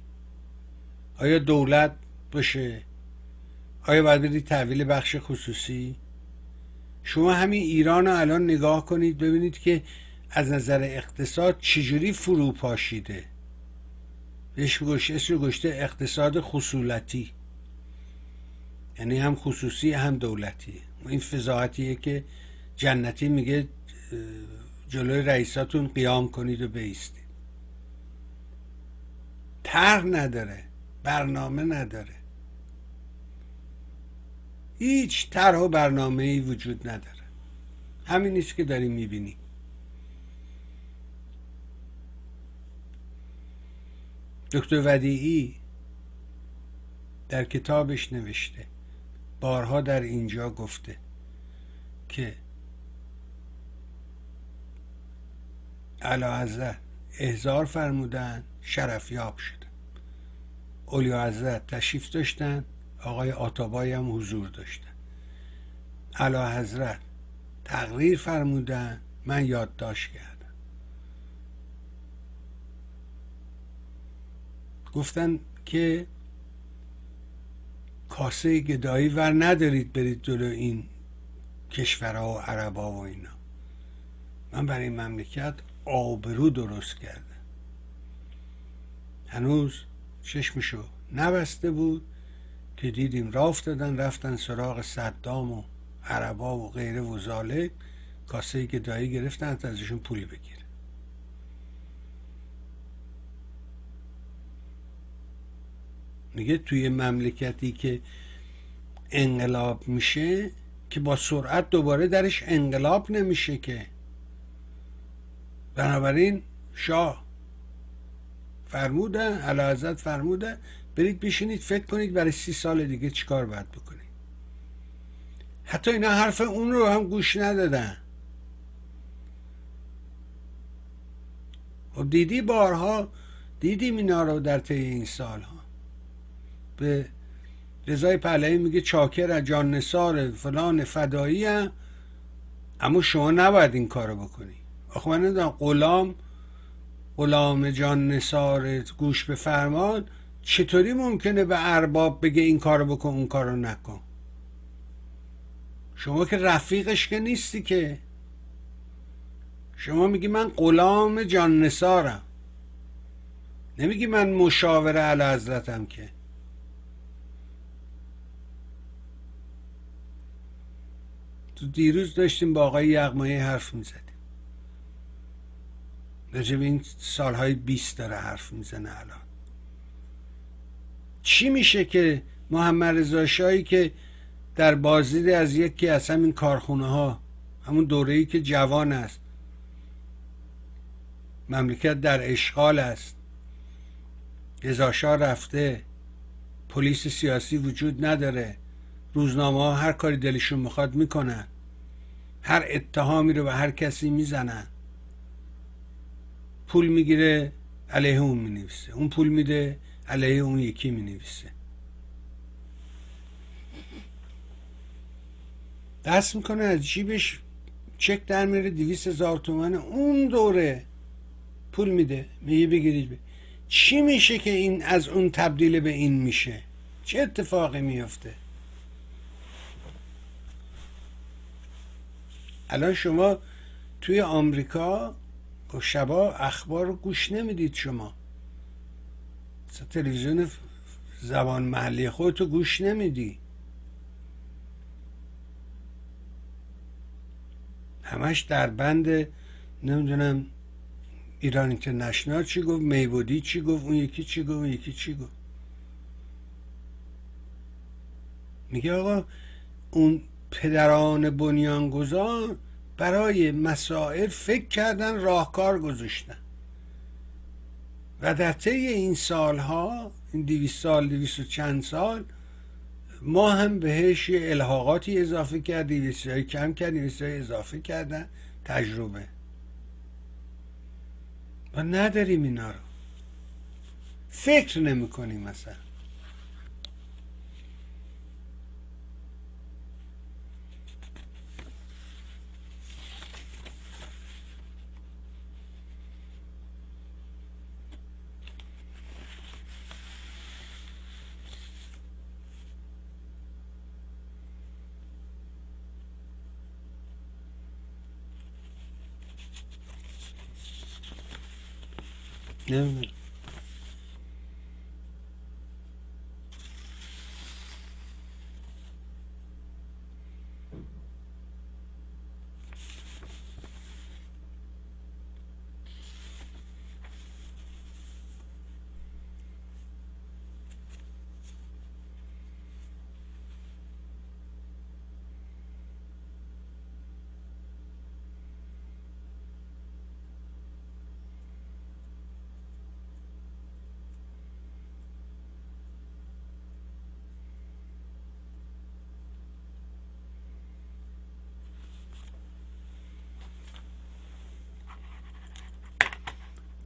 آیا دولت باشه؟ آیا باید بدی تحویل بخش خصوصی؟ شما همین ایران رو الان نگاه کنید ببینید که از نظر اقتصاد چجوری فرو پاشیده. بهش اسم گشته اقتصاد خصولتی. یعنی هم خصوصی هم دولتی. این فضاحتیه که جنتی میگه جلوی رئیساتون قیام کنید و بیستید. طرح نداره. برنامه نداره. هیچ طرح و برنامه ای وجود نداره. همین نیست که داریم می‌بینیم. دکتر ودیعی در کتابش نوشته بارها در اینجا گفته که علا احزار فرمودن شرفیاب شده. اولیا حضرت تشریف داشتن آقای آتابایی هم حضور داشتن. علا حضرت تقریر فرمودن من یادداشت کردم. گفتن که کاسه گدایی ور ندارید برید جلو این کشورها و عربا و اینا. من برای مملکت آبرو درست کردم. هنوز چشمشو نبسته بود که دیدیم رافت دادن رفتن سراغ صدام و عربا و غیره و زاله. کاسه گدایی گرفتن ازشون پولی بگیر میگه توی مملکتی که انقلاب میشه که با سرعت دوباره درش انقلاب نمیشه که. بنابراین شاه فرموده علا فرموده برید بشینید فکر کنید برای سی سال دیگه چیکار باید بکنید. حتی اینا حرف اون رو هم گوش ندادن. خب دیدی بارها دیدیم اینا رو در طی این سالها. به رضای پهلوی میگه چاکر از جان نسار فلان فدایی هم. اما شما نباید این کارو بکنی. آخه من ندارم غلام غلام جان نسار گوش به فرمان چطوری ممکنه به ارباب بگه این کارو بکن اون کارو نکن؟ شما که رفیقش که نیستی که. شما میگی من غلام جان نسارم نمیگی من مشاور علی حضرتم که. تو دیروز داشتیم با آقای یغمایی حرف می‌زدیم. راجب این سالهای بیست داره حرف می‌زنه الان. چی میشه که محمد رضا که در بازدید از یکی از همین کارخونه ها همون دوره ای که جوان است مملکت در اشغال است رضا رفته پلیس سیاسی وجود نداره روزنامه ها هر کاری دلشون می‌خواد می‌کنن هر اتهامی رو به هر کسی می‌زنن. پول می‌گیره علیه اون می‌نویسه. اون پول میده علیه اون یکی می‌نویسه. دست می‌کنه از جیبش چک در میره دیویس هزار تومن اون دوره پول میده. میگه بگیرید. چی میشه که این از اون تبدیل به این میشه؟ چه اتفاقی میفته الان شما توی آمریکا شبا اخبار رو گوش نمی‌دید شما. تلویزیون زبان محلی خودتو گوش نمیدی. همش در بند نمی‌دونم ایران اینترنشنال چی گفت میبودی چی گفت اون یکی چی گفت اون یکی چی گفت. میگه آقا اون پدران بنیانگذار برای مسائل فکر کردن راهکار گذاشتن. و در طی این سالها این دیویس سال دیویس و چند سال ما هم بهش یه الحاقاتی اضافه کردیم یه کم کردیم یه اضافه کردن. تجربه. و نداریم اینا رو. فکر نمی کنیم مثلا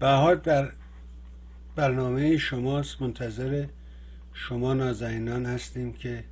نمی‌دونم بهار در برنامه شماست. منتظر شما نازنینان هستیم که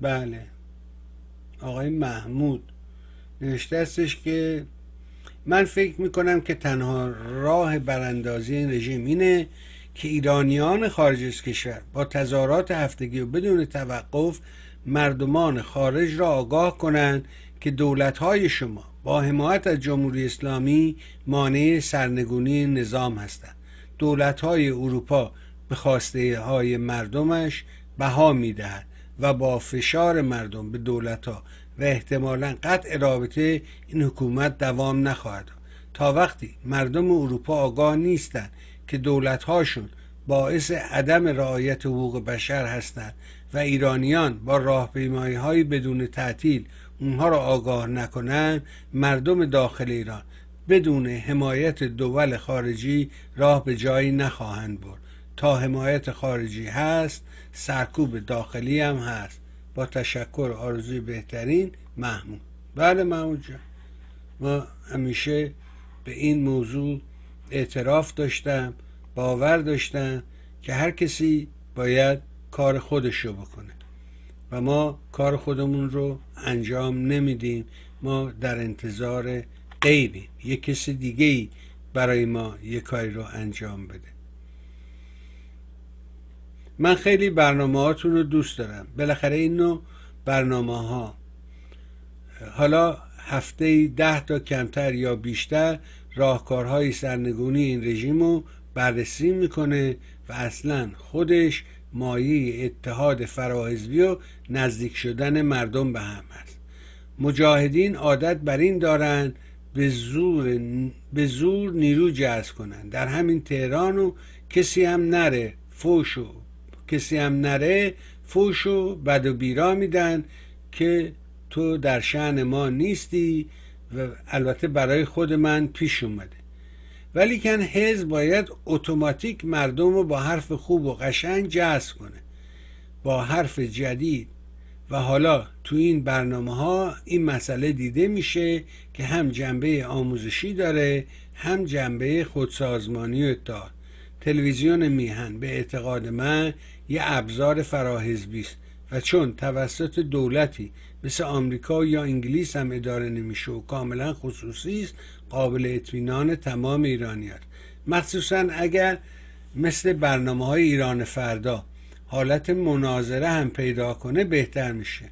بله. آقای محمود. نوشته استش که من فکر می‌کنم که تنها راه براندازی این رژیم اینه که ایرانیان خارج از کشور با تظاهرات هفتگی و بدون توقف مردمان خارج را آگاه کنند که دولتهای شما با حمایت از جمهوری اسلامی مانع سرنگونی نظام هستند. دولتهای اروپا به خواسته های مردمش بها می‌دهد. و با فشار مردم به دولت ها و احتمالا قطع رابطه این حکومت دوام نخواهد تا وقتی مردم اروپا آگاه نیستند که دولت هاشون باعث عدم رعایت حقوق بشر هستند و ایرانیان با راهپیمایی های بدون تعطیل اونها را آگاه نکنند مردم داخل ایران بدون حمایت دول خارجی راه به جایی نخواهند برد. تا حمایت خارجی هست سرکوب داخلی هم هست. با تشکر آرزوی بهترین محمود. بله محمود جان. ما همیشه به این موضوع اعتراف داشتم باور داشتم که هر کسی باید کار خودش رو بکنه. و ما کار خودمون رو انجام نمیدیم. ما در انتظار غیریم یک کسی دیگه ای برای ما یک کاری رو انجام بده. من خیلی برنامه رو دوست دارم. بالاخره این نوع برنامه ها حالا هفته ده تا کمتر یا بیشتر راهکارهای سرنگونی این رژیم رو بررسی می‌کنه و اصلا خودش مایه اتحاد فراحزبی و نزدیک شدن مردم به هم است مجاهدین عادت بر این دارند به زور, به زور نیرو جذب کنند در همین تهران و کسی هم نره فوش و کسی هم نره فوش و بد و بیرا میدن که تو در شعن ما نیستی و البته برای خود من پیش اومده. ولی کن حزب باید اتوماتیک مردم رو با حرف خوب و قشنگ جذب کنه. با حرف جدید. و حالا تو این برنامه ها این مسئله دیده میشه که هم جنبه آموزشی داره هم جنبه خودسازمانی و اتحاد. تلویزیون میهن به اعتقاد من یه ابزار فراحزبی است و چون توسط دولتی مثل آمریکا یا انگلیس هم اداره نمیشه و کاملا خصوصی است قابل اطمینان تمام ایرانیات مخصوصا اگر مثل برنامه های ایران فردا حالت مناظره هم پیدا کنه بهتر میشه.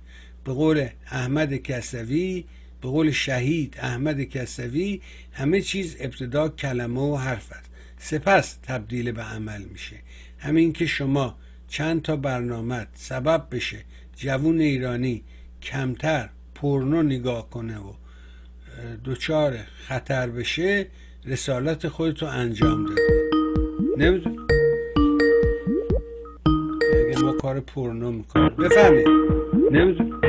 به قول احمد کسوی به قول شهید احمد کسوی همه چیز ابتدا کلمه و حرف است. سپس تبدیل به عمل میشه. همین که شما چند تا برنامه سبب بشه جوون ایرانی کمتر پرنو نگاه کنه و دچار خطر بشه رسالت خودتو انجام داده نمی‌دونم. اگه ما کار پرنو می‌کنیم. بفهمید. نمی‌دونم.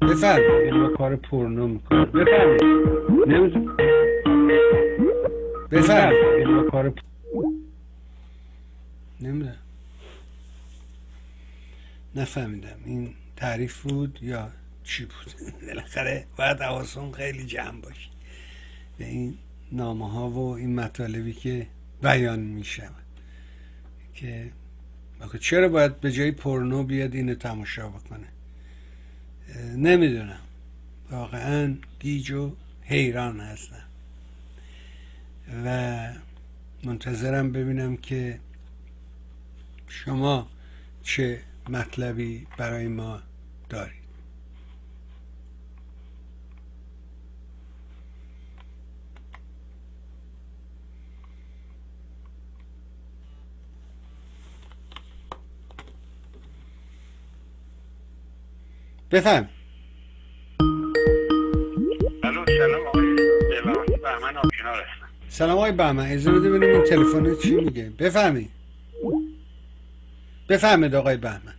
بفهمید. اگه ما کار پرنو می‌کنیم. بفهمید. نمی‌دونم. بفهمید. اگه ما کار نمی‌دونم. نفهمیدم. این تعریف بود یا چی بود؟ بالاخره باید حواسون خیلی جمع باشه. به این نامه ها و این مطالبی که بیان می شود که چرا باید به جای پرنو بیاد اینو تماشا بکنه؟ نمی‌دونم. واقعا گیج و حیران هستم. و منتظرم ببینم که شما چه مطلبی برای ما دارید؟ بفهم سلام آقای بهمن. هستم. سلام آقای بهمن اجازه بده ببینیم این تلفن چی میگه. بفهمید بفهمید آقای بهمن.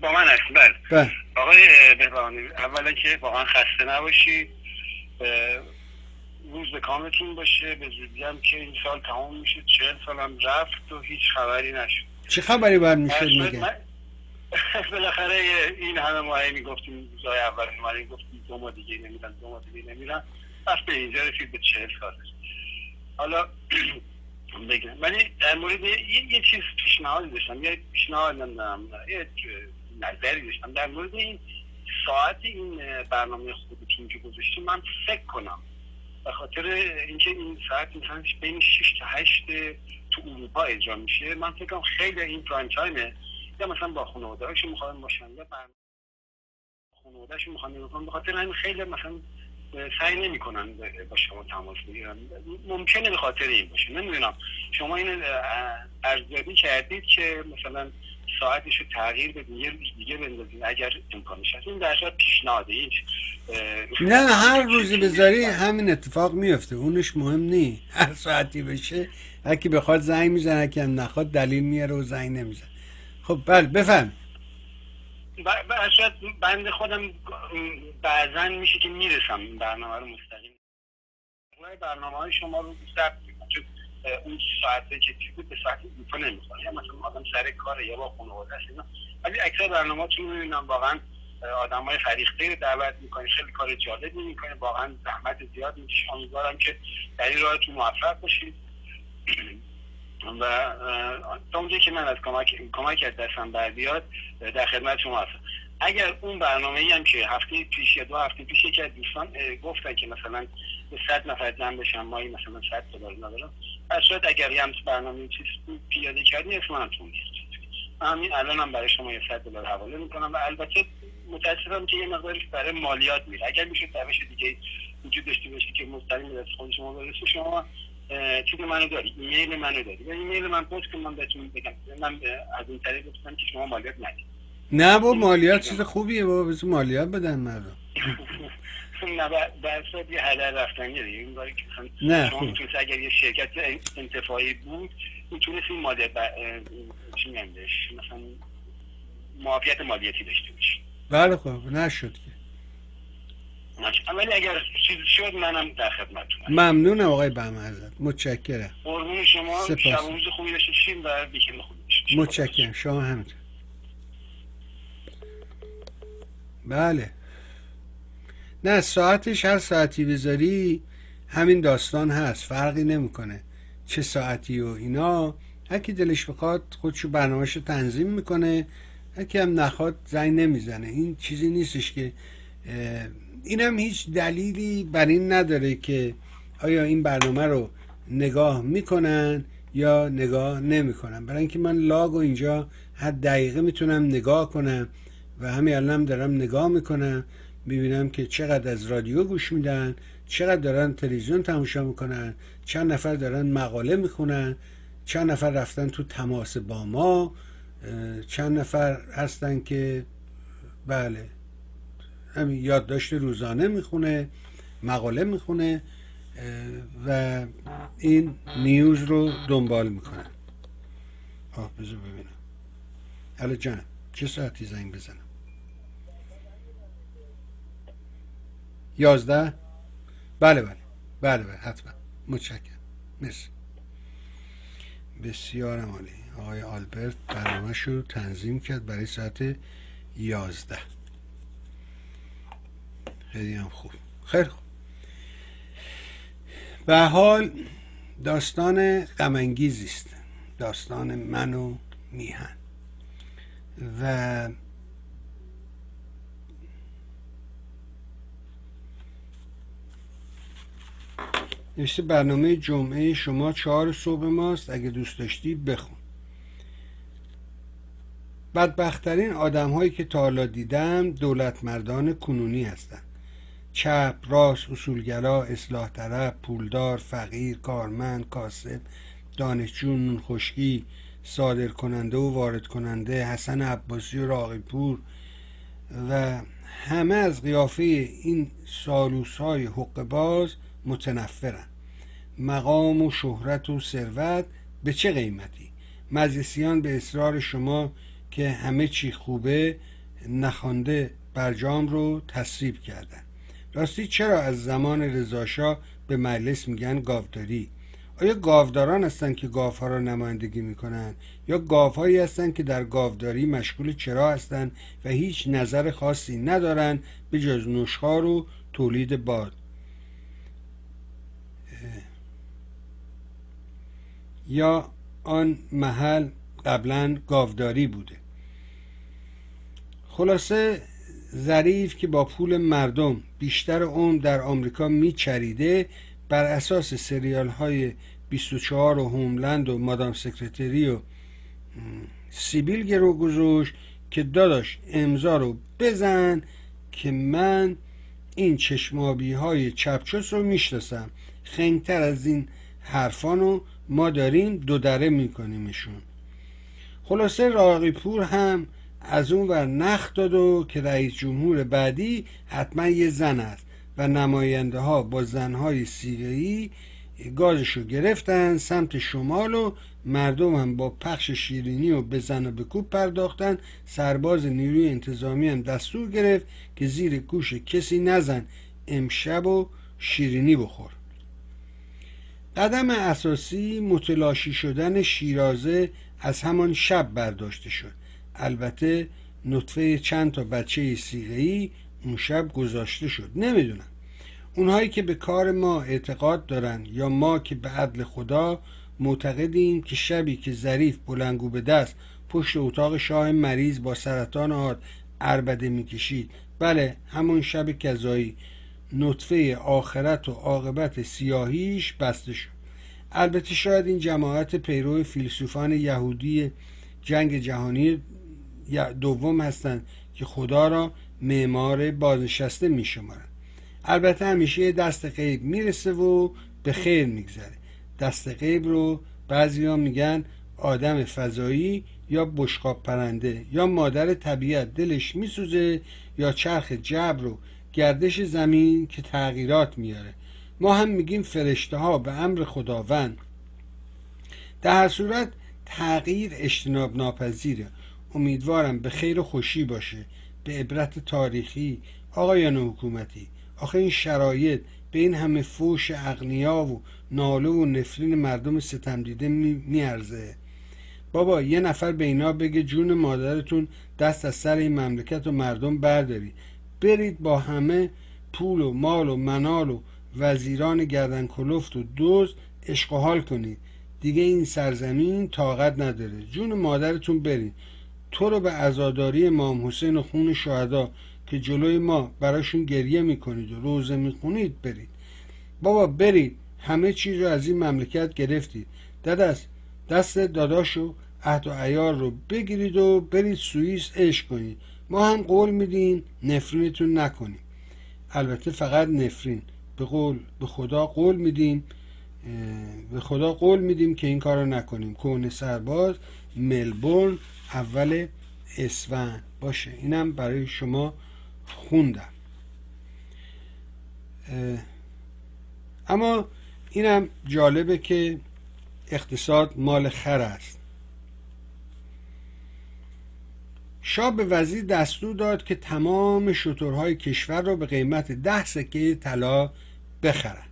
با من هست. بله. بله. آقای بهبانی اولا که واقعا خسته نباشی روز به کامتون باشه. به زودی هم که این سال تمام میشه. چهل سالم رفت و هیچ خبری نشد. چه خبری باید می‌شد میگه بالاخره این همه ماهی می‌گفتیم روزای اول اومدیم گفتیم دو ماه دیگه نمیرن دو ماه دیگه نمیرن. پس به اینجا رسید به چهل سال. حالا بگم. ولی در مورد یه, یه چیز پیشنهادی داشتم یه پیشنهاد نمی‌دونم یه نظری داشتم. در مورد این ساعت این برنامه خودتون که گذاشتیم من فکر کنم به خاطر اینکه این ساعت مثلا بین 6 تا 8 تو اروپا اجرا میشه من فکر کنم خیلی این پرایم تایمه. یا مثلا با خانواده هاشون می‌خوان باشن یا خانواده هاشون می‌خوان بکنن به خاطر همین خیلی مثلا سعی نمی‌کنن با شما تماس بگیرن. ممکنه به خاطر این باشه. نمی‌دونم. شما این ارزیابی کردید که مثلا ساعتش رو تغییر بدین یه روز دیگه بندازین اگر امکانش هست این در صورت پیشنهاده هیچ نه هر روزی بذاری همین اتفاق میفته اونش مهم نی هر ساعتی بشه هرکی بخواد زنگ می‌زنه که نخواد دلیل میاره و زنگ نمیزن خب بله بفهم. شاید بند خودم بعضا میشه که می‌رسم برنامه رو مستقیم. برنامه های شما رو ضبط چون اون ساعته که بود به ساعت نمی‌خوره یا مثلا آدم سر کار یا با خانواده هست ولی اکثر برنامه تون می‌بینم واقعا آدم های فریخته رو دعوت می‌کنه خیلی کار جالبی می‌کنه واقعا زحمت زیاد می‌کشه امیدوارم که در این راهتون موفق باشید. و تا اونجایی که من از کمک کمک از دستم بر بیاد در خدمت شما هستم. اگر اون برنامه ای هم که هفته پیش یا دو هفته پیش از دوستان گفتن که مثلا به صد نفر جمع بشن مایی مثلا 100 دلار ندارم پس شاید اگر یه همچه برنامه چیز پیاده کردی اسم نیست همین الان هم برای شما یه 100 دلار حواله می‌کنم و البته متاسفم که یه مقدارش برای مالیات میره. اگر میشه روش دیگه وجود داشته باشه که مستقیم به دست خود شما برسه شما چیز منو داری ایمیل منو داری. ایمیل من پست که من بهتون بگم. من از این طریق گفتم که شما مالیات ندید. نه با مالیات چیز خوبیه بابا بس مالیات بدن مردم. نه بر اساس یه هدر رفتنیه دیگه این که نه، شما خوب. می‌تونید اگر یه شرکت انتفاعی بود می‌تونست این مالیات چی مثلا معافیت مالیاتی داشته باشی. بله خب نشد که. ولی اگر چیز شد منم در خدمتتونم ممنونم آقای بهم ازت متشکرم. قربون شما. شب روز خوبی داشته باشین و ویکند خوبی. متشکرم. شما همینطور. بله. نه ساعتش هر ساعتی بذاری همین داستان هست. فرقی نمی‌کنه چه ساعتی و اینا. هر کی دلش بخواد خودشو برنامهشو تنظیم می‌کنه. هر کی هم نخواد زنگ نمی‌زنه. این چیزی نیستش که اینم هیچ دلیلی بر این نداره که آیا این برنامه رو نگاه می‌کنن یا نگاه نمی‌کنن. برای اینکه من لاگ و اینجا هر دقیقه می‌تونم نگاه کنم و همین الان دارم نگاه می‌کنم می‌بینم که چقدر از رادیو گوش میدن چقدر دارن تلویزیون تماشا می‌کنن چند نفر دارن مقاله می‌خونن چند نفر رفتن تو تماس با ما چند نفر هستن که بله. همین یادداشت روزانه می‌خونه مقاله می‌خونه و این نیوز رو دنبال می‌کنه. آه بذار ببینم. حالا جانم چه ساعتی زنگ بزنم؟ یازده؟ بله بله. بله بله حتما. متشکرم. مرسی. بسیار عالی. آقای آلبرت برنامهش رو تنظیم کرد برای ساعت یازده. خیلی هم خوب. خیلی خوب. به حال داستان غمانگیزی است. داستان من و میهن. و نوشته برنامه جمعه شما چهار صبح ماست. اگه دوست داشتی بخون. بدبختترین آدم هایی که تا حالا دیدم دولت مردان کنونی هستند. چپ راست اصولگرا اصلاح طلب پولدار فقیر کارمند کاسب دانشجو خشکی صادر کننده و وارد کننده حسن عباسی و راقی پور و همه از قیافه این سالوس های حق باز متنفرن. مقام و شهرت و ثروت به چه قیمتی؟ مجلسیان به اصرار شما که همه چی خوبه نخوانده برجام رو تصریب کردن. راستی چرا از زمان رضاشاه به مجلس میگن گاوداری؟ آیا گاوداران هستند که گاوها را نمایندگی می‌کنند یا گاوهایی هستند که در گاوداری مشغول چرا هستند و هیچ نظر خاصی ندارند به جز نشخار و تولید باد؟ یا آن محل قبلا گاوداری بوده؟ خلاصه ظریف که با پول مردم بیشتر عمر در آمریکا میچریده بر اساس سریال های 24 و هوملند و مادام سکرتری و سیبیل گرو گذاشت که داداش امضا رو بزن که من این چشمابی های چپچوس رو می‌شناسم. خنگتر از این حرفانو ما داریم دو دره میکنیمشون. خلاصه راقی پور هم از اون ور نخ داد و که رئیس جمهور بعدی حتما یه زن است و نماینده ها با زنهای سیغهی گازشو گرفتن سمت شمال و مردم هم با پخش شیرینی و بزن و بکوب پرداختن. سرباز نیروی انتظامی هم دستور گرفت که زیر گوش کسی نزن امشب و شیرینی بخور. قدم اساسی متلاشی شدن شیرازه از همان شب برداشته شد. البته نطفه چند تا بچه سیغهی اون شب گذاشته شد. نمی‌دونم. اونهایی که به کار ما اعتقاد دارن یا ما که به عدل خدا معتقدیم که شبی که ظریف بلنگو به دست پشت اتاق شاه مریض با سرطان آد اربده می‌کشید. بله همون شب کذایی نطفه آخرت و عاقبت سیاهیش بسته شد. البته شاید این جماعت پیرو فیلسوفان یهودی جنگ جهانی دوم هستند که خدا را معمار بازنشسته میشمارند البته همیشه دست غیب می‌رسه و به خیر میگذره. دست غیب رو بعضی میگن آدم فضایی یا بشقاب پرنده یا مادر طبیعت دلش میسوزه یا چرخ جبر و گردش زمین که تغییرات میاره. ما هم میگیم فرشته ها به امر خداوند. در هر صورت تغییر اجتناب ناپذیره امیدوارم به خیر و خوشی باشه. به عبرت تاریخی آقایان حکومتی. آخه این شرایط به این همه فوش اغنیا و ناله و نفرین مردم ستم دیده میارزه. بابا یه نفر به اینا بگه جون مادرتون دست از سر این مملکت و مردم برداری. برید با همه پول و مال و منال و وزیران گردن کلفت و دوز عشق و حال کنید. دیگه این سرزمین طاقت نداره. جون مادرتون برید. تو رو به ازاداری امام حسین و خون شهدا که جلوی ما براشون گریه می‌کنید و روزه می‌خونید برید. بابا برید. همه چیز رو از این مملکت گرفتید. دست دست داداشو عهد و عیار رو بگیرید و برید سوئیس عشق کنید. ما هم قول میدیم نفرینتون نکنیم البته فقط نفرین. به قول به خدا قول میدیم به خدا قول میدیم که این کار رو نکنیم. کون سرباز ملبورن اول اسفند. باشه اینم برای شما خوندم. اما اینم جالبه که اقتصاد مال خر است. شاه به وزیر دستور داد که تمام شطورهای کشور را به قیمت ده سکه طلا بخرند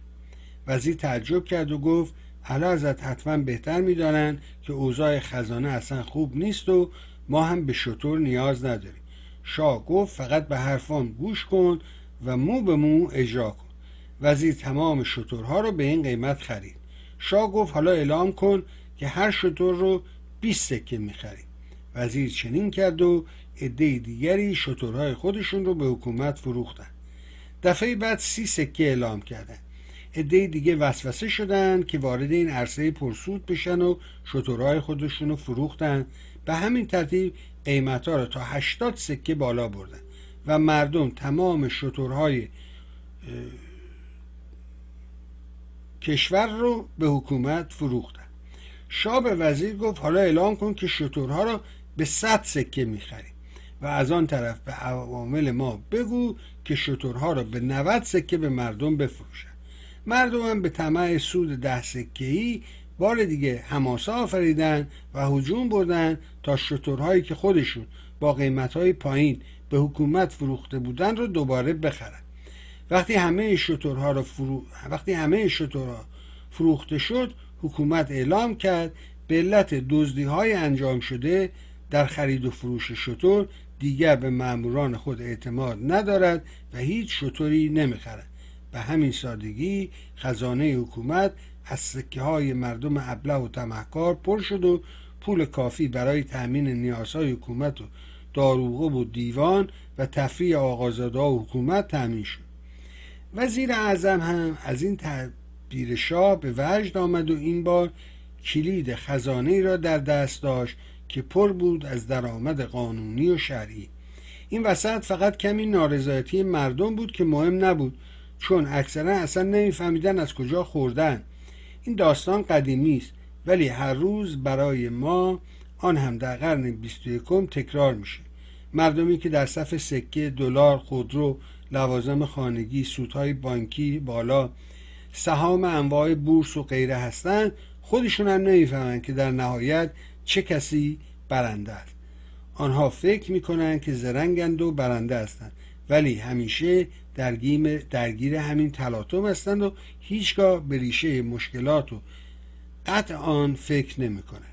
وزیر تعجب کرد و گفت اعلی ازت حتما بهتر می‌دانند که اوضاع خزانه اصلا خوب نیست و ما هم به شطور نیاز نداریم. شاه گفت فقط به حرفان گوش کن و مو به مو اجرا کن. وزیر تمام شطورها رو به این قیمت خرید. شاه گفت حالا اعلام کن که هر شطور رو 20 سکه می‌خریم. وزیر چنین کرد و عده دیگری شطورهای خودشون رو به حکومت فروختن. دفعه بعد سی سکه اعلام کردن. عده دیگه وسوسه شدن که وارد این عرصه پرسود بشن و شطورهای خودشون رو فروختن. به همین ترتیب قیمت ها رو تا 80 سکه بالا بردن و مردم تمام شطورهای کشور رو به حکومت فروختن. شاه به وزیر گفت حالا اعلام کن که شطورها رو به 100 سکه می‌خریم. و از آن طرف به عوامل ما بگو که شطورها را به 90 سکه به مردم بفروشن. مردم هم به طمع سود ده سکه ای بار دیگه هماسا آفریدن و هجوم بردن تا شطورهایی که خودشون با قیمتهای پایین به حکومت فروخته بودن رو دوباره بخرن. وقتی همه شطورها رو فرو... وقتی همه شطورها فروخته شد حکومت اعلام کرد به علت دزدی های انجام شده در خرید و فروش شطور دیگر به ماموران خود اعتماد ندارد و هیچ شطوری نمی‌خرد. به همین سادگی خزانه حکومت از سکه های مردم ابله و تمهکار پر شد و پول کافی برای تأمین نیازهای حکومت و داروغه و دیوان و تفریح آقازاده و حکومت تأمین شد. وزیر اعظم هم از این تعبیر شاه به وجد آمد و این بار کلید خزانه را در دست داشت که پر بود از درآمد قانونی و شرعی. این وسط فقط کمی نارضایتی مردم بود که مهم نبود. چون اکثرا اصلا نمیفهمیدن از کجا خوردن. این داستان قدیمی است ولی هر روز برای ما آن هم در قرن 21 تکرار میشه. مردمی که در صف سکه دلار خودرو لوازم خانگی سودهای بانکی بالا سهام انواع بورس و غیره هستند خودشون هم نمی‌فهمند که در نهایت چه کسی برنده است. آنها فکر می‌کنند که زرنگند و برنده هستند ولی همیشه درگیر, همین تلاطم هستند و هیچگاه به ریشه مشکلات و قطع آن فکر نمی‌کنند.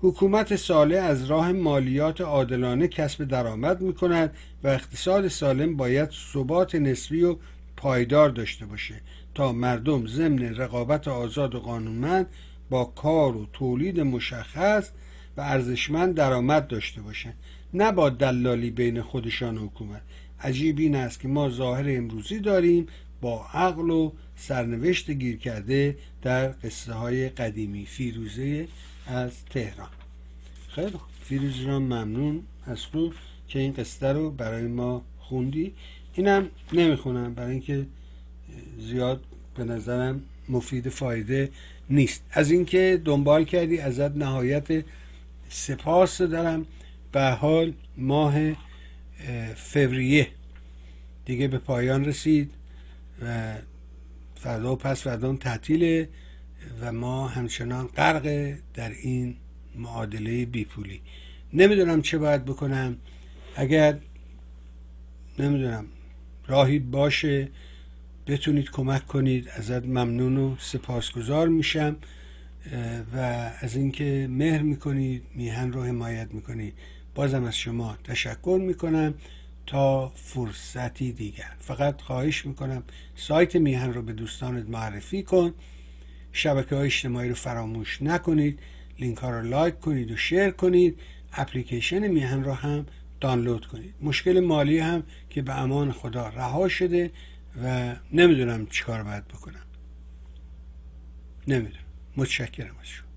حکومت صالح از راه مالیات عادلانه کسب درآمد می کند و اقتصاد سالم باید ثبات نسبی و پایدار داشته باشه تا مردم ضمن رقابت آزاد و قانونمند با کار و تولید مشخص و ارزشمند درآمد داشته باشند. نه با دلالی بین خودشان و حکومت. عجیب این است که ما ظاهر امروزی داریم با عقل و سرنوشت گیر کرده در قصه های قدیمی. فیروزه از تهران. خیلی فیروزه را ممنون از تو که این قصه رو برای ما خوندی. اینم نمی‌خونم برای اینکه زیاد به نظرم مفید فایده نیست. از اینکه دنبال کردی ازت نهایت سپاس دارم. به حال ماه فوریه. دیگه به پایان رسید و فردا و پس فردا تعطیله و ما همچنان غرق در این معادله بیپولی. نمی‌دونم چه باید بکنم. اگر نمی‌دونم راهی باشه بتونید کمک کنید ازت ممنون و سپاسگزار میشم و از اینکه مهر می‌کنید میهن رو حمایت می‌کنید. بازم از شما تشکر می‌کنم تا فرصتی دیگر. فقط خواهش می‌کنم سایت میهن رو به دوستانت معرفی کن. شبکه های اجتماعی رو فراموش نکنید. لینک ها رو لایک کنید و شیر کنید. اپلیکیشن میهن رو هم دانلود کنید. مشکل مالی هم که به امان خدا رها شده و نمی‌دونم چیکار باید بکنم. نمی‌دونم. متشکرم از شما.